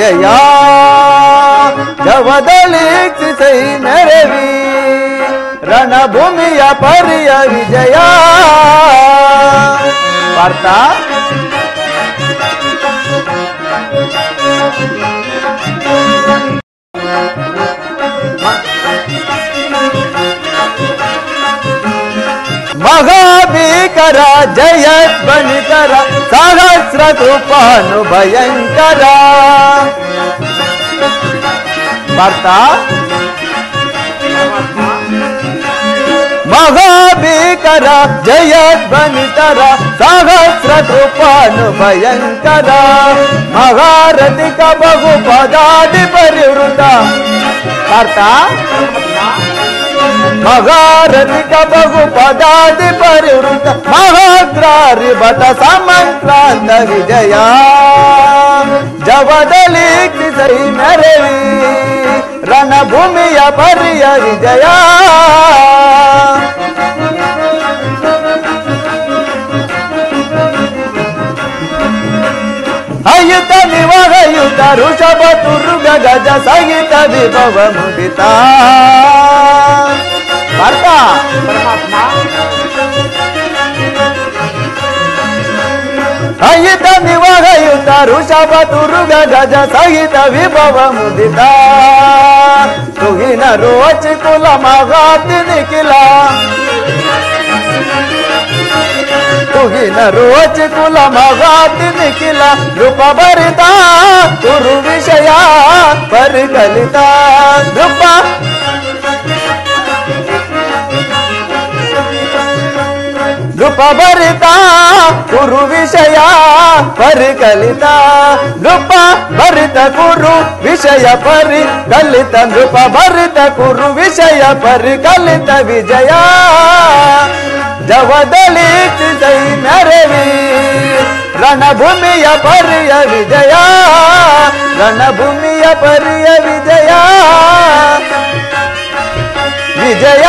ವಿಜಯ ಜವದಳಿ ಸೈ ನೆರವಿ ರಣಭೂಮಿಯ ಪರಿಯ ವಿಜಯ ಪಾರ್ಥ ಮಹಾಭೀಕರ ಜಯಧ್ವನಿಕರ महाभीकर जयध्वनिकर सहस्रकृपानुभयङ्कर భర్త? మహాభీకర జయధ్వనితర సహస్రకృపాను భయంకర. మహారథిక బహు పదాది పరివృత భర్త? మహారథిక బహు పదాది పరివృత మహాగ్రారి బత సమంక్రాంత విజయ జవదలి కిసై నరవి రణభూమియ పర్య విజయ అయుత నివహయుత ఋషభ తుర్గ గజ సహిత విభవ ముదితా वार्ता। परमात्मा। सहित ऋषभ दुर्ग गज सहित विभव मुदिता। तुहिन रोच कुल मागात निकिला तुहिन कुल मागात निकिला रूप भरिता गुरु विषया परिता रूप ನೃಪ ನೃಪ ಭರಿತ ಕುರು ವಿಷಯ ಪರಿಕಲಿತ ನೃಪ ಭರಿತ ಕುರು ವಿಷಯ ಪರಿಕಲಿತ ನೃಪ ಭರಿತ ಕುರು ವಿಷಯ ಪರಿಕಲಿತ ವಿಜಯ ಜವದಳಿ ಸೈ ನರವಿ ರಣಭೂಮಿಯ ಪರಿಯ ವಿಜಯ ರಣಭೂಮಿಯ ಪರಿಯ ವಿಜಯ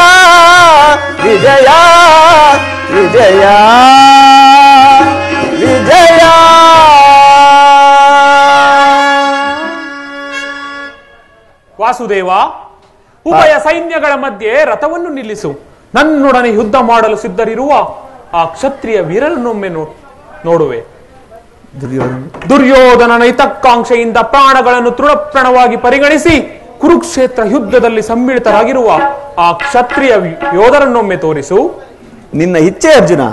ವಿಜಯ ವಿಜಯ ವಿಜಯ. ವಾಸುದೇವ ಉಭಯ ಸೈನ್ಯಗಳ ಮಧ್ಯೆ ರಥವನ್ನು ನಿಲ್ಲಿಸು. ನನ್ನೊಡನೆ ಯುದ್ಧ ಮಾಡಲು ಸಿದ್ಧರಿರುವ ಆ ಕ್ಷತ್ರಿಯ ವೀರನನ್ನೊಮ್ಮೆ ನೋಡುವೆ. ದುರ್ಯೋಧನ. ದುರ್ಯೋಧನನ ಹಿತಕ್ಕಾಂಕ್ಷೆಯಿಂದ ಪ್ರಾಣಗಳನ್ನು ತೃಣಪ್ರಣವಾಗಿ ಪರಿಗಣಿಸಿ ಕುರುಕ್ಷೇತ್ರ ಯುದ್ಧದಲ್ಲಿ ಸಮ್ಮಿಳಿತರಾಗಿರುವ ಆ ಕ್ಷತ್ರಿಯ ಯೋಧರನ್ನೊಮ್ಮೆ ತೋರಿಸು. ನಿನ್ನ ಇಚ್ಛೆ ಅರ್ಜುನ.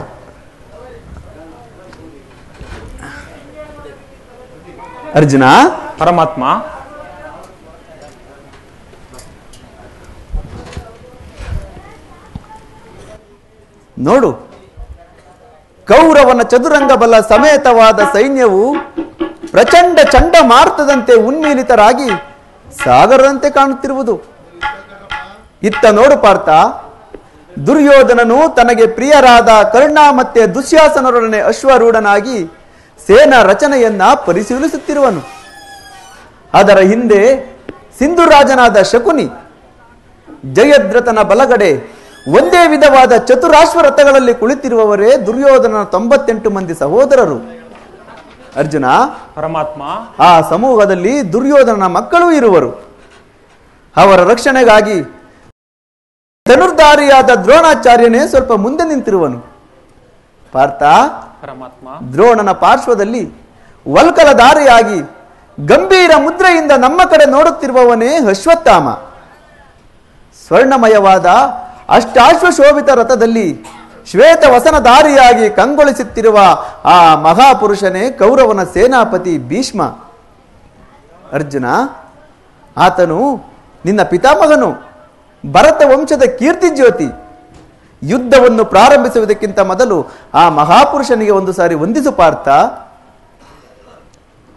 ಅರ್ಜುನ? ಪರಮಾತ್ಮ. ನೋಡು. ಕೌರವನ ಚದುರಂಗ ಬಲ ಸಮೇತವಾದ ಸೈನ್ಯವು ಪ್ರಚಂಡ ಚಂಡಮಾರುತದಂತೆ ಉನ್ಮೀಲಿತರಾಗಿ ಸಾಗರದಂತೆ ಕಾಣುತ್ತಿರುವುದು. ಇತ್ತ ನೋಡು ಪಾರ್ಥ ದುರ್ಯೋಧನನು ತನಗೆ ಪ್ರಿಯರಾದ ಕರ್ಣ ಮತ್ತೆ ದುಶ್ಯಾಸನರೊಡನೆ ಅಶ್ವರೂಢನಾಗಿ ಸೇನಾ ರಚನೆಯನ್ನ ಪರಿಶೀಲಿಸುತ್ತಿರುವನು. ಅದರ ಹಿಂದೆ ಸಿಂಧುರಾಜನಾದ ಶಕುನಿ ಜಯದ್ರತನ ಬಲಗಡೆ ಒಂದೇ ವಿಧವಾದ ಚತುರಾಶ್ವ ರಥಗಳಲ್ಲಿ ಕುಳಿತಿರುವವರೇ ದುರ್ಯೋಧನನ ತೊಂಬತ್ತೆಂಟು ಮಂದಿ ಸಹೋದರರು. ಅರ್ಜುನ ಪರಮಾತ್ಮ ಆ ಸಮೂಹದಲ್ಲಿ ದುರ್ಯೋಧನನ ಮಕ್ಕಳು ಇರುವರು. ಅವರ ರಕ್ಷಣೆಗಾಗಿ ಧನುರ್ಧಾರಿಯಾದ ದ್ರೋಣಾಚಾರ್ಯನೇ ಸ್ವಲ್ಪ ಮುಂದೆ ನಿಂತಿರುವನು. ಪಾರ್ಥ ಪರಮಾತ್ಮ. ದ್ರೋಣನ ಪಾರ್ಶ್ವದಲ್ಲಿ ವಲ್ಕಲಧಾರಿಯಾಗಿ ಗಂಭೀರ ಮುದ್ರೆಯಿಂದ ನಮ್ಮ ಕಡೆ ನೋಡುತ್ತಿರುವವನೇ ಅಶ್ವತ್ಥಾಮ. ಸ್ವರ್ಣಮಯವಾದ ಅಷ್ಟಾಶ್ವಶೋಭಿತ ರಥದಲ್ಲಿ ಶ್ವೇತ ವಸನಧಾರಿಯಾಗಿ ಕಂಗೊಳಿಸುತ್ತಿರುವ ಆ ಮಹಾಪುರುಷನೇ ಕೌರವನ ಸೇನಾಪತಿ ಭೀಷ್ಮ. ಅರ್ಜುನ ಆತನು ನಿನ್ನ ಪಿತಾಮಹನು. ಭರತ ವಂಶದ ಕೀರ್ತಿ ಜ್ಯೋತಿ. ಯುದ್ಧವನ್ನು ಪ್ರಾರಂಭಿಸುವುದಕ್ಕಿಂತ ಮೊದಲು ಆ ಮಹಾಪುರುಷನಿಗೆ ಒಂದು ಸಾರಿ ವಂದಿಸು ಪಾರ್ಥ.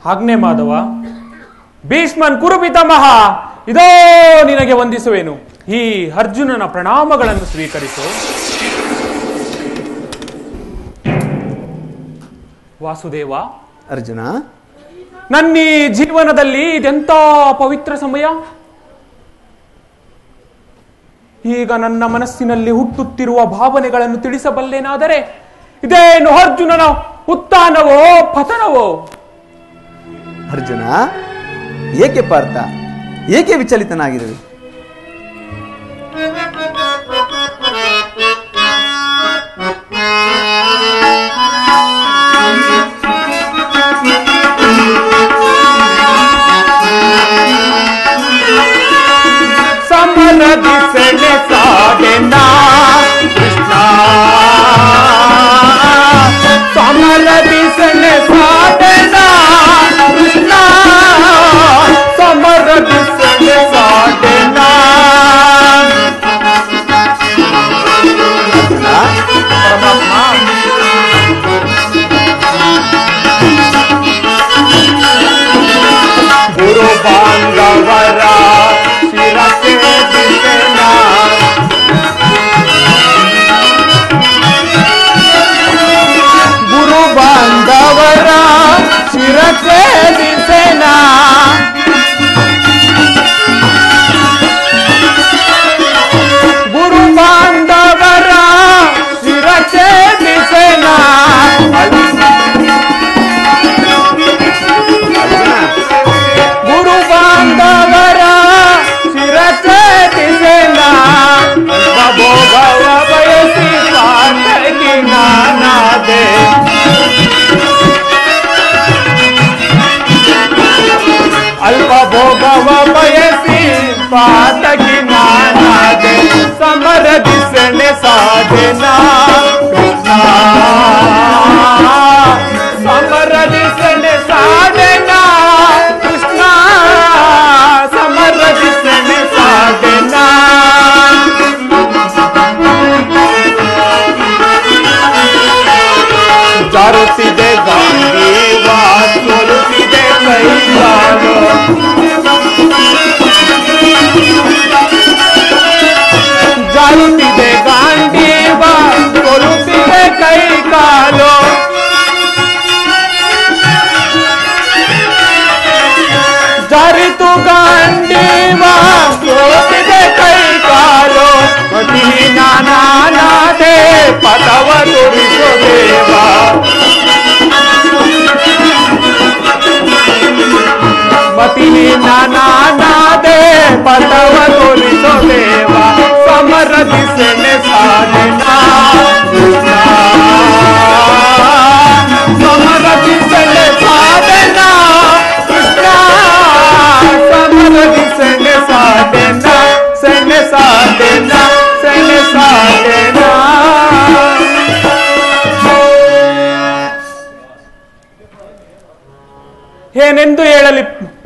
ಆಗ್ನೇ ಮಾಧವ ಭೀಷ್ಮನ್ ಕುರುಪಿತಮಹ ಇದೋ ನಿನಗೆ ವಂದಿಸುವೇನು. ಈ ಅರ್ಜುನನ ಪ್ರಣಾಮಗಳನ್ನು ಸ್ವೀಕರಿಸು. ವಾಸುದೇವ ಅರ್ಜುನ. ನನ್ನ ಜೀವನದಲ್ಲಿ ಇದೆಂತ ಪವಿತ್ರ ಸಮಯ? ಈಗ ನನ್ನ ಮನಸ್ಸಿನಲ್ಲಿ ಹುಟ್ಟುತ್ತಿರುವ ಭಾವನೆಗಳನ್ನು ತಿಳಿಸಬಲ್ಲೇನಾದರೆ, ಇದೇನು ಅರ್ಜುನನ ಉತ್ಥಾನವೋ ಪತನವೋ? ಅರ್ಜುನ, ಏಕೆ ಪಾರ್ಥ? ಏಕೆ ವಿಚಲಿತನಾಗಿರುವೆ? تمل به سا friend. पात गिनाना दे समर बिसने साधना कृष्णा समर बिसने साधना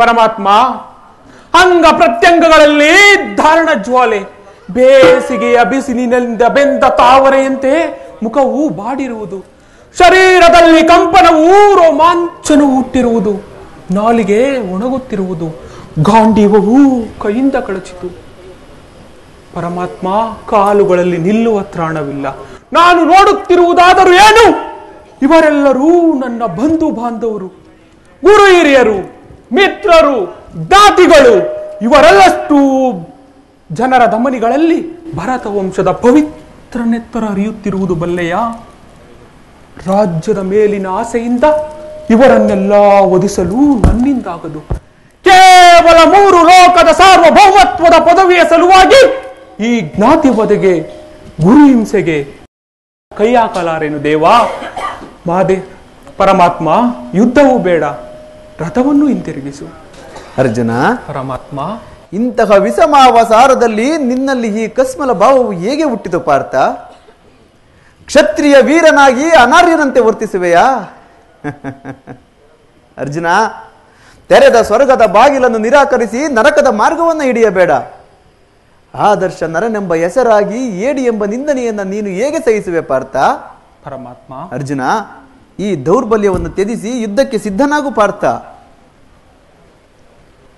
ಪರಮಾತ್ಮ ಅಂಗ ಪ್ರತ್ಯಂಗಗಳಲ್ಲಿ ಧಾರಣ ಜ್ವಾಲೆ, ಬೇಸಿಗೆಯ ಬಿಸಿಲಿನಿಂದ ಬೆಂದ ತಾವರೆಯಂತೆ ಮುಖವು ಬಾಡಿರುವುದು, ಶರೀರದಲ್ಲಿ ಕಂಪನವು ರೋಮಾಂಚನವು ಹುಟ್ಟಿರುವುದು, ನಾಲಿಗೆ ಒಣಗುತ್ತಿರುವುದು, ಗಾಂಡೀವವು ಕೈಯಿಂದ ಕಳಚಿತು. ಪರಮಾತ್ಮ ಕಾಲುಗಳಲ್ಲಿ ನಿಲ್ಲುವ ತ್ರಾಣವಿಲ್ಲ. ನಾನು ನೋಡುತ್ತಿರುವುದಾದರೂ ಏನು? ಇವರೆಲ್ಲರೂ ನನ್ನ ಬಂಧು ಬಾಂಧವರು, ಗುರು ಹಿರಿಯರು. ಮಿತ್ರರು ದಾತಿಗಳು ಇವರೆಲ್ಲಷ್ಟು ಜನರ ದಮನಿಗಳಲ್ಲಿ ಭರತ ವಂಶದ ಪವಿತ್ರ ನೆತ್ತರ ಹರಿಯುತ್ತಿರುವುದು ಬಲ್ಲೆಯ? ರಾಜ್ಯದ ಮೇಲಿನ ಆಸೆಯಿಂದ ಇವರನ್ನೆಲ್ಲ ಒದಿಸಲು ನನ್ನಿಂದಾಗದು. ಕೇವಲ ಮೂರು ಲೋಕದ ಸಾರ್ವಭೌಮತ್ವದ ಪದವಿಯ ಸಲುವಾಗಿ ಈ ಜ್ಞಾತಿ ವಧೆಗೆ ಗುರು ಹಿಂಸೆಗೆ ಕೈ ಹಾಕಲಾರೇನು ದೇವಾ? ಮಾದೆ, ಪರಮಾತ್ಮ, ಯುದ್ಧವೂ ಬೇಡ. ರಥವನ್ನು ಹಿಂತಿರುಗಿಸು. ಅರ್ಜುನ ಪರಮಾತ್ಮ ಇಂತಹ ವಿಷಮಾವಸಾರದಲ್ಲಿ ನಿನ್ನಲ್ಲಿ ಈ ಕಸ್ಮಲ ಭಾವವು ಹೇಗೆ ಹುಟ್ಟಿತು ಪಾರ್ಥ? ಕ್ಷತ್ರಿಯ ವೀರನಾಗಿ ಅನಾರ್ಯನಂತೆ ವರ್ತಿಸುವೆಯಾ? ಅರ್ಜುನ ತೆರೆದ ಸ್ವರ್ಗದ ಬಾಗಿಲನ್ನು ನಿರಾಕರಿಸಿ ನರಕದ ಮಾರ್ಗವನ್ನು ಹಿಡಿಯಬೇಡ. ಆದರ್ಶ ನರನೆಂಬ ಹೆಸರಾಗಿ ಏಡಿ ಎಂಬ ನಿಂದನೆಯನ್ನ ನೀನು ಹೇಗೆ ಸಹಿಸುವೆ ಪಾರ್ಥ? ಪರಮಾತ್ಮ ಅರ್ಜುನ ಈ ದೌರ್ಬಲ್ಯವನ್ನು ತ್ಯಜಿಸಿ ಯುದ್ಧಕ್ಕೆ ಸಿದ್ಧನಾಗು ಪಾರ್ಥ.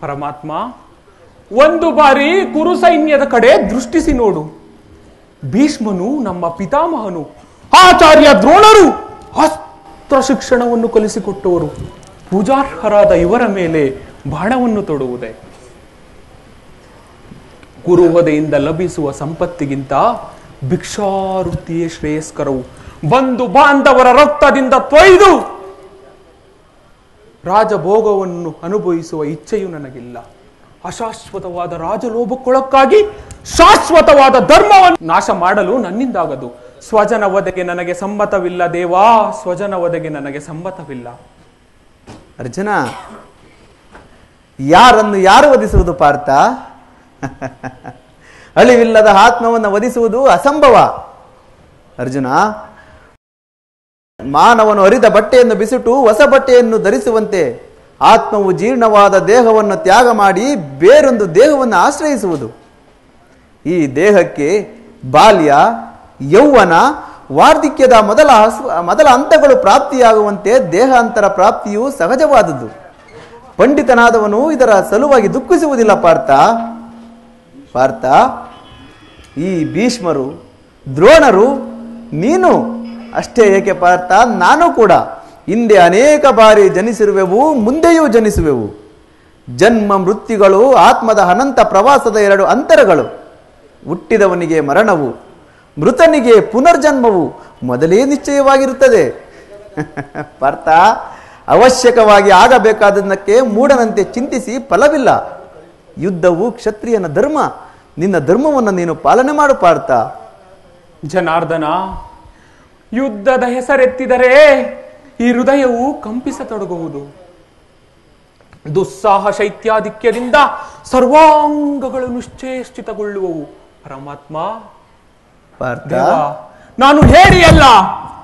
ಪರಮಾತ್ಮ, ಒಂದು ಬಾರಿ ಕುರು ಸೈನ್ಯದ ಕಡೆ ದೃಷ್ಟಿಸಿ ನೋಡು. ಭೀಷ್ಮನು ನಮ್ಮ ಪಿತಾಮಹನು, ಆಚಾರ್ಯ ದ್ರೋಣರು ಅಸ್ತ್ರ ಶಿಕ್ಷಣವನ್ನು ಕಲಿಸಿಕೊಟ್ಟವರು. ಪೂಜಾರ್ಹರಾದ ಇವರ ಮೇಲೆ ಬಾಣವನ್ನು ತೊಡುವುದೇ. ಗುರುವದೆಯಿಂದ ಲಭಿಸುವ ಸಂಪತ್ತಿಗಿಂತ ಭಿಕ್ಷಾವೃತ್ತಿಯೇ ಶ್ರೇಯಸ್ಕರವು. ಬಂಧು ಬಾಂಧವರ ರಕ್ತದಿಂದ ತೊಯ್ದು ರಾಜಭೋಗವನ್ನು ಅನುಭವಿಸುವ ಇಚ್ಛೆಯೂ ನನಗಿಲ್ಲ. ಅಶಾಶ್ವತವಾದ ರಾಜಲೋಭಕ್ಕೊಳಕ್ಕಾಗಿ ಶಾಶ್ವತವಾದ ಧರ್ಮವನ್ನು ನಾಶ ಮಾಡಲು ನನ್ನಿಂದಾಗದು. ಸ್ವಜನ ವಧೆಗೆ ನನಗೆ ಸಮ್ಮತವಿಲ್ಲ ದೇವಾ, ಸ್ವಜನ ವಧೆಗೆ ನನಗೆ ಸಮ್ಮತವಿಲ್ಲ. ಅರ್ಜುನ, ಯಾರನ್ನು ಯಾರು ವಧಿಸುವುದು ಪಾರ್ಥ? ಅಳಿವಿಲ್ಲದ ಆತ್ಮವನ್ನು ವಧಿಸುವುದು ಅಸಂಭವ. ಅರ್ಜುನ ಮಾನವನು ಅರಿದ ಬಟ್ಟೆಯನ್ನು ಬಿಸಿಟು ಹೊಸ ಬಟ್ಟೆಯನ್ನು ಧರಿಸುವಂತೆ ಆತ್ಮವು ಜೀರ್ಣವಾದ ದೇಹವನ್ನು ತ್ಯಾಗ ಮಾಡಿ ಬೇರೊಂದು ದೇಹವನ್ನು ಆಶ್ರಯಿಸುವುದು. ಈ ದೇಹಕ್ಕೆ ಬಾಲ್ಯ, ಯೌವನ, ವಾರ್ಧಕ್ಯದ ಮೊದಲ ಮೊದಲ ಹಂತಗಳು ಪ್ರಾಪ್ತಿಯಾಗುವಂತೆ ದೇಹಾಂತರ ಪ್ರಾಪ್ತಿಯು ಸಹಜವಾದದ್ದು ಪಂಡಿತನಾದವನು ಇದರ ಸಲುವಾಗಿ ದುಃಖಿಸುವುದಿಲ್ಲ ಪಾರ್ಥ. ಪಾರ್ಥ, ಈ ಭೀಷ್ಮರು, ದ್ರೋಣರು, ನೀನು ಅಷ್ಟೇ ಏಕೆ ಪಾರ್ಥ? ನಾನು ಕೂಡ ಹಿಂದೆ ಅನೇಕ ಬಾರಿ ಜನಿಸಿರುವೆವು, ಮುಂದೆಯೂ ಜನಿಸುವೆವು. ಜನ್ಮ ಮೃತ್ಯುಗಳು, ಆತ್ಮದ ಅನಂತ ಪ್ರವಾಸದ ಎರಡು ಅಂತರಗಳು. ಹುಟ್ಟಿದವನಿಗೆ ಮರಣವು, ಮೃತನಿಗೆ ಪುನರ್ಜನ್ಮವು ಮೊದಲೇ ನಿಶ್ಚಯವಾಗಿರುತ್ತದೆ. ಪಾರ್ಥ, ಅವಶ್ಯಕವಾಗಿ ಆಗಬೇಕಾದದ್ದಕ್ಕೆ ಮೂಡನಂತೆ ಚಿಂತಿಸಿ ಫಲವಿಲ್ಲ. ಯುದ್ಧವು ಕ್ಷತ್ರಿಯನ ಧರ್ಮ, ನಿನ್ನ ಧರ್ಮವನ್ನು ನೀನು ಪಾಲನೆ ಮಾಡು ಪಾರ್ಥ. ಜನಾರ್ದನ ಯುದ್ಧದ ಹೆಸರೆತ್ತಿದರೆ ಈ ಹೃದಯವು ಕಂಪಿಸತೊಡಗುವುದು. ದುಸ್ಸಾಹ ಶೈತ್ಯಾಧಿಕ್ಯದಿಂದ ಸರ್ವಾಂಗಗಳು ನಿಶ್ಚೇಷ್ಟಿತಗೊಳ್ಳುವವು. ಪರಮಾತ್ಮ ಪಾರ್ಥ. ನಾನು ನಾನು ಅಲ್ಲ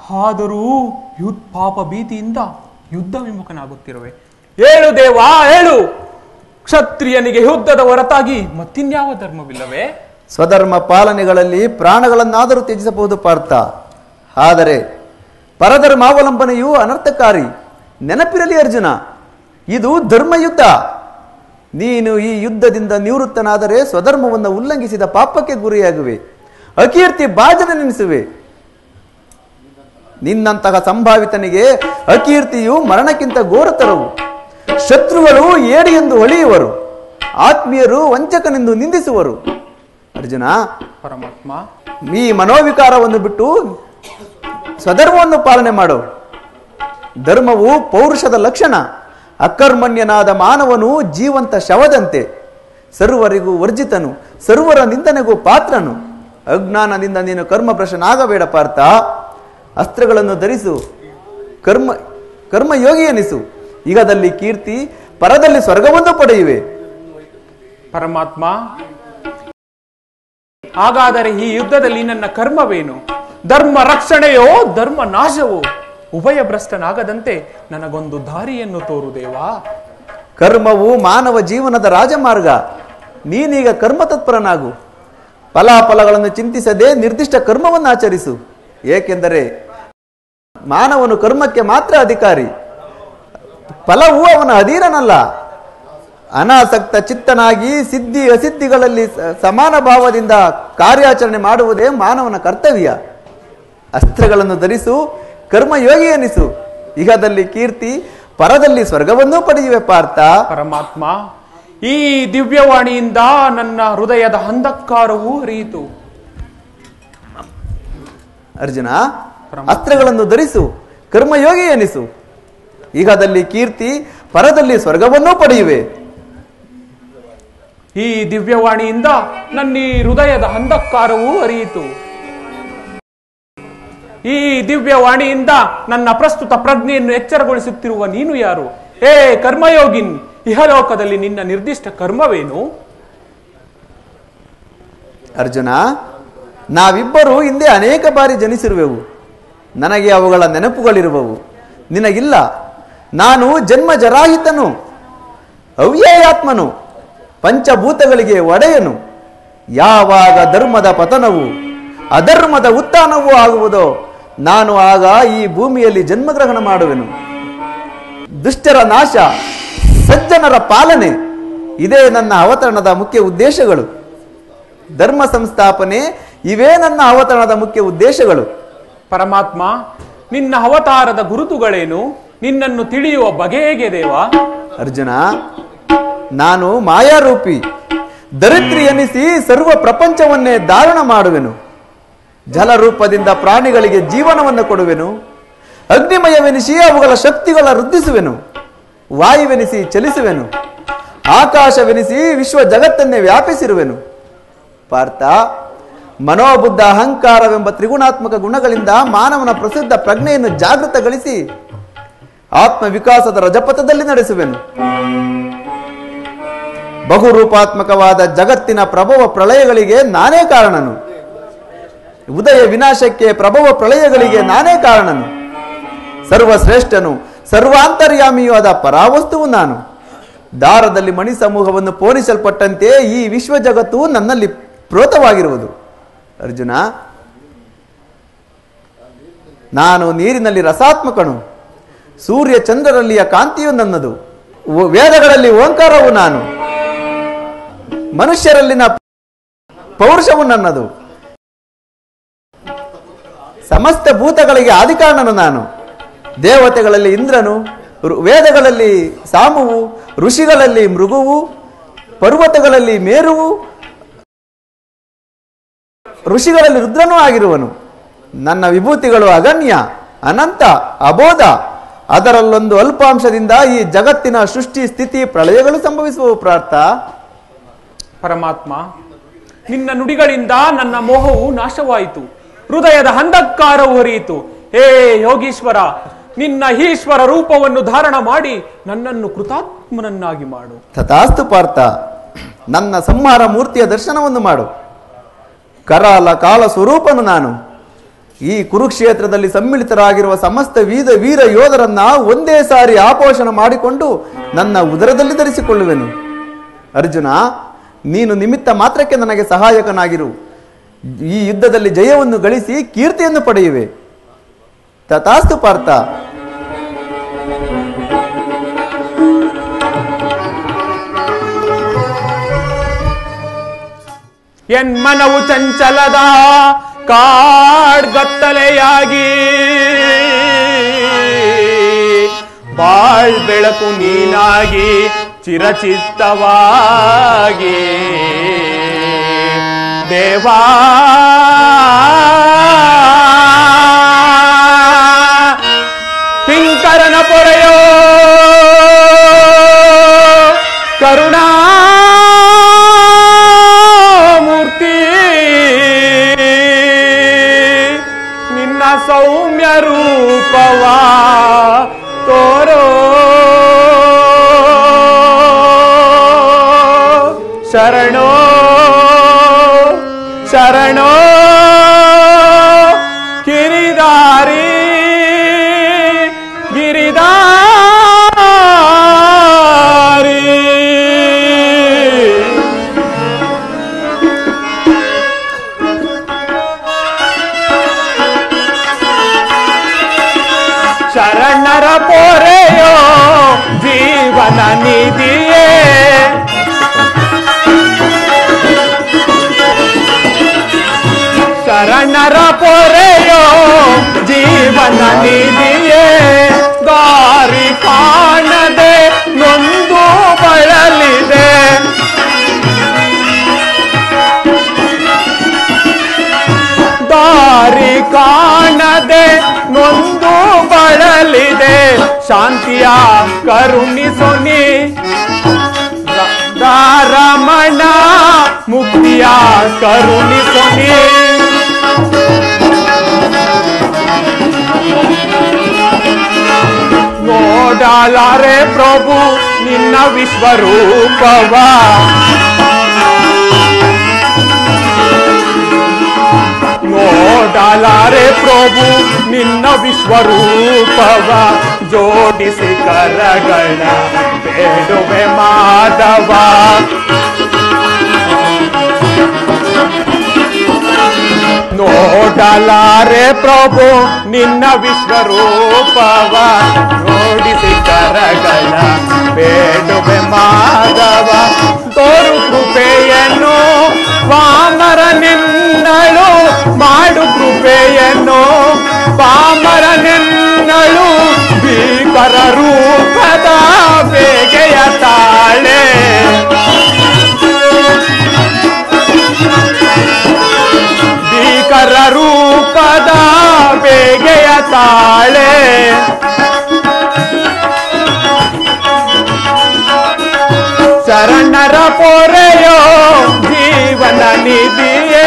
ಆದರೂ ಯುದ್ಧ ಪಾಪ ಭೀತಿಯಿಂದ ಯುದ್ಧ ವಿಮುಖನಾಗುತ್ತಿರುವೆ. ಹೇಳು ದೇವಾ ಹೇಳು ಕ್ಷತ್ರಿಯನಿಗೆ ಯುದ್ಧದ ಹೊರತಾಗಿ ಮತ್ತಿನ್ಯಾವ ಧರ್ಮವಿಲ್ಲವೇ? ಸ್ವಧರ್ಮ ಪಾಲನೆಗಳಲ್ಲಿ ಪ್ರಾಣಗಳನ್ನಾದರೂ ತ್ಯಜಿಸಬಹುದು ಪಾರ್ಥ. ಆದರೆ ಪರಧರ್ಮಾವಲಂಬನೆಯು ಅನರ್ಥಕಾರಿ. ನೆನಪಿರಲಿ ಅರ್ಜುನ ಇದು ಧರ್ಮಯುದ್ಧ. ನೀನು ಈ ಯುದ್ಧದಿಂದ ನಿವೃತ್ತನಾದರೆ ಸ್ವಧರ್ಮವನ್ನು ಉಲ್ಲಂಘಿಸಿದ ಪಾಪಕ್ಕೆ ಗುರಿಯಾಗುವೆ. ಅಕೀರ್ತಿ ಬಾಜನೆನಿಸುವೆ ನಿನ್ನಂತಹ ಸಂಭಾವಿತನಿಗೆ ಅಕೀರ್ತಿಯು ಮರಣಕ್ಕಿಂತ ಘೋರತರವು ಶತ್ರುಗಳು ಏಡಿ ಎಂದು ಹೊಳೆಯುವರು ಆತ್ಮೀಯರು ವಂಚಕನೆಂದು ನಿಂದಿಸುವರು. ಅರ್ಜುನ ಪರಮಾತ್ಮ. ಈ ಮನೋವಿಕಾರವನ್ನು ಬಿಟ್ಟು ಸ್ವಧರ್ಮವನ್ನು ಪಾಲನೆ ಮಾಡು. ಧರ್ಮವು ಪೌರುಷದ ಲಕ್ಷಣ. ಅಕರ್ಮಣ್ಯನಾದ ಮಾನವನು ಜೀವಂತ ಶವದಂತೆ. ಸರ್ವರಿಗೂ ವರ್ಜಿತನು, ಸರ್ವರ ನಿಂದನೆಗೂ ಪಾತ್ರನು. ಅಜ್ಞಾನದಿಂದ ನೀನು ಕರ್ಮಭ್ರಷ್ಟನಾಗಬೇಡ ಪಾರ್ಥ. ಅಸ್ತ್ರಗಳನ್ನು ಧರಿಸು, ಕರ್ಮ, ಕರ್ಮಯೋಗಿ ಎನಿಸು. ಈಗದಲ್ಲಿ ಕೀರ್ತಿ, ಪರದಲ್ಲಿ ಸ್ವರ್ಗವನ್ನು ಪಡೆಯುವೆ. ಪರಮಾತ್ಮ, ಹಾಗಾದರೆ ಈ ಯುದ್ಧದಲ್ಲಿ ನನ್ನ ಕರ್ಮವೇನು? ಧರ್ಮ ರಕ್ಷಣೆಯೋ, ಧರ್ಮ ನಾಶವೋ, ಉಭಯ ಭ್ರಷ್ಟನಾಗದಂತೆ ನನಗೊಂದು ದಾರಿಯನ್ನು ತೋರು ದೇವಾ. ಕರ್ಮವು ಮಾನವ ಜೀವನದ ರಾಜಮಾರ್ಗ. ನೀನೀಗ ಕರ್ಮ ತತ್ಪರನಾಗು ಫಲಾಫಲಗಳನ್ನು ಚಿಂತಿಸದೆ ನಿರ್ದಿಷ್ಟ ಕರ್ಮವನ್ನು ಆಚರಿಸು. ಏಕೆಂದರೆ ಮಾನವನು ಕರ್ಮಕ್ಕೆ ಮಾತ್ರ ಅಧಿಕಾರಿ. ಫಲವು ಅವನ ಅಧೀನನಲ್ಲ. ಅನಾಸಕ್ತ ಚಿತ್ತನಾಗಿ ಸಿದ್ಧಿ ಅಸಿದ್ಧಿಗಳಲ್ಲಿ ಸಮಾನ ಭಾವದಿಂದ ಕಾರ್ಯಾಚರಣೆ ಮಾಡುವುದೇ ಮಾನವನ ಕರ್ತವ್ಯ. ಅಸ್ತ್ರಗಳನ್ನು ಧರಿಸು ಕರ್ಮಯೋಗಿ ಎನಿಸು. ಇಹದಲ್ಲಿ ಕೀರ್ತಿ ಪರದಲ್ಲಿ ಸ್ವರ್ಗವನ್ನೂ ಪಡೆಯುವೆ ಪಾರ್ಥ. ಪರಮಾತ್ಮ ಈ ದಿವ್ಯವಾಣಿಯಿಂದ ನನ್ನ ಹೃದಯದ ಹಂಧಕಾರವೂ ಹರಿಯಿತು. ಅರ್ಜುನ ಅಸ್ತ್ರಗಳನ್ನು ಧರಿಸು ಕರ್ಮಯೋಗಿ ಎನಿಸು. ಈಗದಲ್ಲಿ ಕೀರ್ತಿ ಪರದಲ್ಲಿ ಸ್ವರ್ಗವನ್ನೂ ಪಡೆಯುವೆ. ಈ ದಿವ್ಯವಾಣಿಯಿಂದ ನನ್ನ ಈ ಹೃದಯದ ಅಂಧಕಾರವೂ ಹರಿಯಿತು. ಈ ದಿವ್ಯವಾಣಿಯಿಂದ ನನ್ನ ಪ್ರಸ್ತುತ ಪ್ರಜ್ಞೆಯನ್ನು ಎಚ್ಚರಗೊಳಿಸುತ್ತಿರುವ ನೀನು ಯಾರು? ಏ ಕರ್ಮಯೋಗಿನ್, ಇಹಲೋಕದಲ್ಲಿ ನಿನ್ನ ನಿರ್ದಿಷ್ಟ ಕರ್ಮವೇನು? ಅರ್ಜುನ, ನಾವಿಬ್ಬರು ಹಿಂದೆ ಅನೇಕ ಬಾರಿ ಜನಿಸಿರುವೆವು. ನನಗೆ ಅವುಗಳ ನೆನಪುಗಳಿರುವವು. ನಿನಗಿಲ್ಲ. ನಾನು ಜನ್ಮ ಜರಾಹಿತನು ಅವ್ಯಯಾತ್ಮನು. ಪಂಚಭೂತಗಳಿಗೆ ಒಡೆಯನು. ಯಾವಾಗ ಧರ್ಮದ ಪತನವು, ಅಧರ್ಮದ ಉತ್ಥಾನವೂ ಆಗುವುದೋ ನಾನು ಆಗ ಈ ಭೂಮಿಯಲ್ಲಿ ಜನ್ಮಗ್ರಹಣ ಮಾಡುವೆನು. ದುಷ್ಟರ ನಾಶ ಸಜ್ಜನರ ಪಾಲನೆ ಇದೇ ನನ್ನ ಅವತರಣದ ಮುಖ್ಯ ಉದ್ದೇಶಗಳು. ಧರ್ಮ ಸಂಸ್ಥಾಪನೆ ಇವೇ ನನ್ನ ಅವತರಣದ ಮುಖ್ಯ ಉದ್ದೇಶಗಳು. ಪರಮಾತ್ಮ ನಿನ್ನ ಅವತಾರದ ಗುರುತುಗಳೇನು? ನಿನ್ನನ್ನು ತಿಳಿಯುವ ಬಗೆ ಹೇಗೆ ದೇವ? ಅರ್ಜುನ ನಾನು ಮಾಯಾರೂಪಿ ದರಿದ್ರಿ ಎನಿಸಿ ಸರ್ವ ಪ್ರಪಂಚವನ್ನೇ ಧಾರಣ ಮಾಡುವೆನು. ಜಲರೂಪದಿಂದ ಪ್ರಾಣಿಗಳಿಗೆ ಜೀವನವನ್ನು ಕೊಡುವೆನು. ಅಗ್ನಿಮಯವೆನಿಸಿ ಅವುಗಳ ಶಕ್ತಿಗಳ ವೃದ್ಧಿಸುವೆನು. ವಾಯುವೆನಿಸಿ ಚಲಿಸುವೆನು. ಆಕಾಶವೆನಿಸಿ ವಿಶ್ವ ಜಗತ್ತನ್ನೇ ವ್ಯಾಪಿಸಿರುವೆನು. ಪಾರ್ಥ, ಮನೋಬುದ್ಧ ಅಹಂಕಾರವೆಂಬ ತ್ರಿಗುಣಾತ್ಮಕ ಗುಣಗಳಿಂದ ಮಾನವನ ಪ್ರಸಿದ್ಧ ಪ್ರಜ್ಞೆಯನ್ನು ಜಾಗೃತಗೊಳಿಸಿ ಆತ್ಮ ವಿಕಾಸದ ರಜಪಥದಲ್ಲಿ ನಡೆಸುವೆನು. ಬಹುರೂಪಾತ್ಮಕವಾದ ಜಗತ್ತಿನ ಪ್ರಭಾವ ಪ್ರಳಯಗಳಿಗೆ ನಾನೇ ಕಾರಣನು. ಉದಯ ವಿನಾಶಕ್ಕೆ ಪ್ರಭವ ಪ್ರಳಯಗಳಿಗೆ ನಾನೇ ಕಾರಣನು. ಸರ್ವಶ್ರೇಷ್ಠನು, ಸರ್ವಾಂತರ್ಯಾಮಿಯೂ ಆದ ಪರಾವಸ್ತುವು ನಾನು. ದಾರದಲ್ಲಿ ಮಣಿ ಸಮೂಹವನ್ನು ಪೋಣಿಸಲ್ಪಟ್ಟಂತೆ ಈ ವಿಶ್ವ ಜಗತ್ತು ನನ್ನಲ್ಲಿ ಪ್ರೋತವಾಗಿರುವುದು. ಅರ್ಜುನ, ನಾನು ನೀರಿನಲ್ಲಿ ರಸಾತ್ಮಕನು. ಸೂರ್ಯ ಚಂದ್ರರಲ್ಲಿಯ ಕಾಂತಿಯು ನನ್ನದು. ವೇದಗಳಲ್ಲಿ ಓಂಕಾರವು ನಾನು. ಮನುಷ್ಯರಲ್ಲಿನ ಪೌರುಷವು ನನ್ನದು. ಸಮಸ್ತ ಭೂತಗಳಿಗೆ ಆದಿಕಾರಣನು ನಾನು. ದೇವತೆಗಳಲ್ಲಿ ಇಂದ್ರನು ವೇದಗಳಲ್ಲಿ ಸಾಮುವು, ಋಷಿಗಳಲ್ಲಿ ಮೃಗುವು, ಪರ್ವತಗಳಲ್ಲಿ ಮೇರುವು, ಋಷಿಗಳಲ್ಲಿ ರುದ್ರನೂ ಆಗಿರುವನು. ನನ್ನ ವಿಭೂತಿಗಳು ಅಗಣ್ಯ ಅನಂತ, ಅಬೋಧ. ಅದರಲ್ಲೊಂದು ಅಲ್ಪಾಂಶದಿಂದ ಈ ಜಗತ್ತಿನ ಸೃಷ್ಟಿ, ಸ್ಥಿತಿ, ಪ್ರಳಯಗಳು ಸಂಭವಿಸುವ ಪ್ರಾರ್ಥ. ಪರಮಾತ್ಮ, ನಿನ್ನ ನುಡಿಗಳಿಂದ ನನ್ನ ಮೋಹವು ನಾಶವಾಯಿತು. ಹೃದಯದ ಅಂಧಕಾರವು ಹರಿಯಿತು. ಹೇ ಯೋಗೀಶ್ವರ, ನಿನ್ನ ಈಶ್ವರ ರೂಪವನ್ನು ಧಾರಣ ಮಾಡಿ ನನ್ನನ್ನು ಕೃತಾತ್ಮನನ್ನಾಗಿ ಮಾಡು. ತಥಾಸ್ತು ಪಾರ್ಥ, ನನ್ನ ಸಂಹಾರ ಮೂರ್ತಿಯ ದರ್ಶನವನ್ನು ಮಾಡು. ಕರಾಲ ಕಾಲ ಸ್ವರೂಪನು ನಾನು. ಈ ಕುರುಕ್ಷೇತ್ರದಲ್ಲಿ ಸಮ್ಮಿಳಿತರಾಗಿರುವ ಸಮಸ್ತ ವೀದ ವೀರ ಯೋಧರನ್ನ ಒಂದೇ ಸಾರಿ ಆಪೋಷಣ ಮಾಡಿಕೊಂಡು ನನ್ನ ಉದರದಲ್ಲಿ ಧರಿಸಿಕೊಳ್ಳುವೆನು. ಅರ್ಜುನ, ನೀನು ನಿಮಿತ್ತ ಮಾತ್ರಕ್ಕೆ ನನಗೆ ಸಹಾಯಕನಾಗಿರು. ಈ ಯುದ್ಧದಲ್ಲಿ ಜಯವನ್ನು ಗಳಿಸಿ ಕೀರ್ತಿಯನ್ನು ಪಡೆಯುವೆ. ತಥಾಸ್ತು ಪಾರ್ಥ. ಎನ್ ಮನವು ಚಂಚಲದ ಕಾಡ್ಗತ್ತಲೆಯಾಗಿ ಬಾಳ್ ಬೆಳಕು ನೀನಾಗಿ ಚಿರಚಿತ್ತವಾಗಿ. ದೇವಾ. ಕಿಂಕರನ ಪೊರೆಯೋ. ಕರುಣಾ ಮೂರ್ತಿ. ನಿನ್ನ ಸೌಮ್ಯ ರೂಪವ ತೋರೋ. ಶರಣೋ ಶರಣೋ ಬಳಲಿದೆ ಶಾಂತಿಯ ಕರುಣಿಸೊನಿ ರಮಣ ಮುಕ್ತಿಯ ಕರುಣಿಸೊನಿ ನೋಡಲಾರೆ ಪ್ರಭು ನಿನ್ನ ವಿಶ್ವರೂಪವ ನೋಡಲಾರೆ ಪ್ರಭು ನಿನ್ನ ವಿಶ್ವರೂಪವ ಜೋಡಿಸಿ ಕರಗಳ ಬೇಡುವೆ ಮಾಧವ ನೋಡಲಾರೆ ಪ್ರಭು ನಿನ್ನ ವಿಶ್ವರೂಪವ ನೋಡಿಸಿ ಕರಗಳ ಬೇಡುವೆ ಮಾಧವ ತೋರು ಕೃಪೆಯನ್ನು ಪಾಮರ ನಿನ್ನಳು ಮಾಡು ಕೃಪೆಯನ್ನು. ಪಾಮರ ನಿನ್ನಳು ಭೀಕರ ರೂಪದ ಬೇಗೆಯ ತಾಳೆ. ಭೀಕರ ರೂಪದ ಬೇಗೆಯ ತಾಳೆ. ಶರಣರ ಪೊರೆಯೋ ಜೀವನ ನಿಧಿಯೇ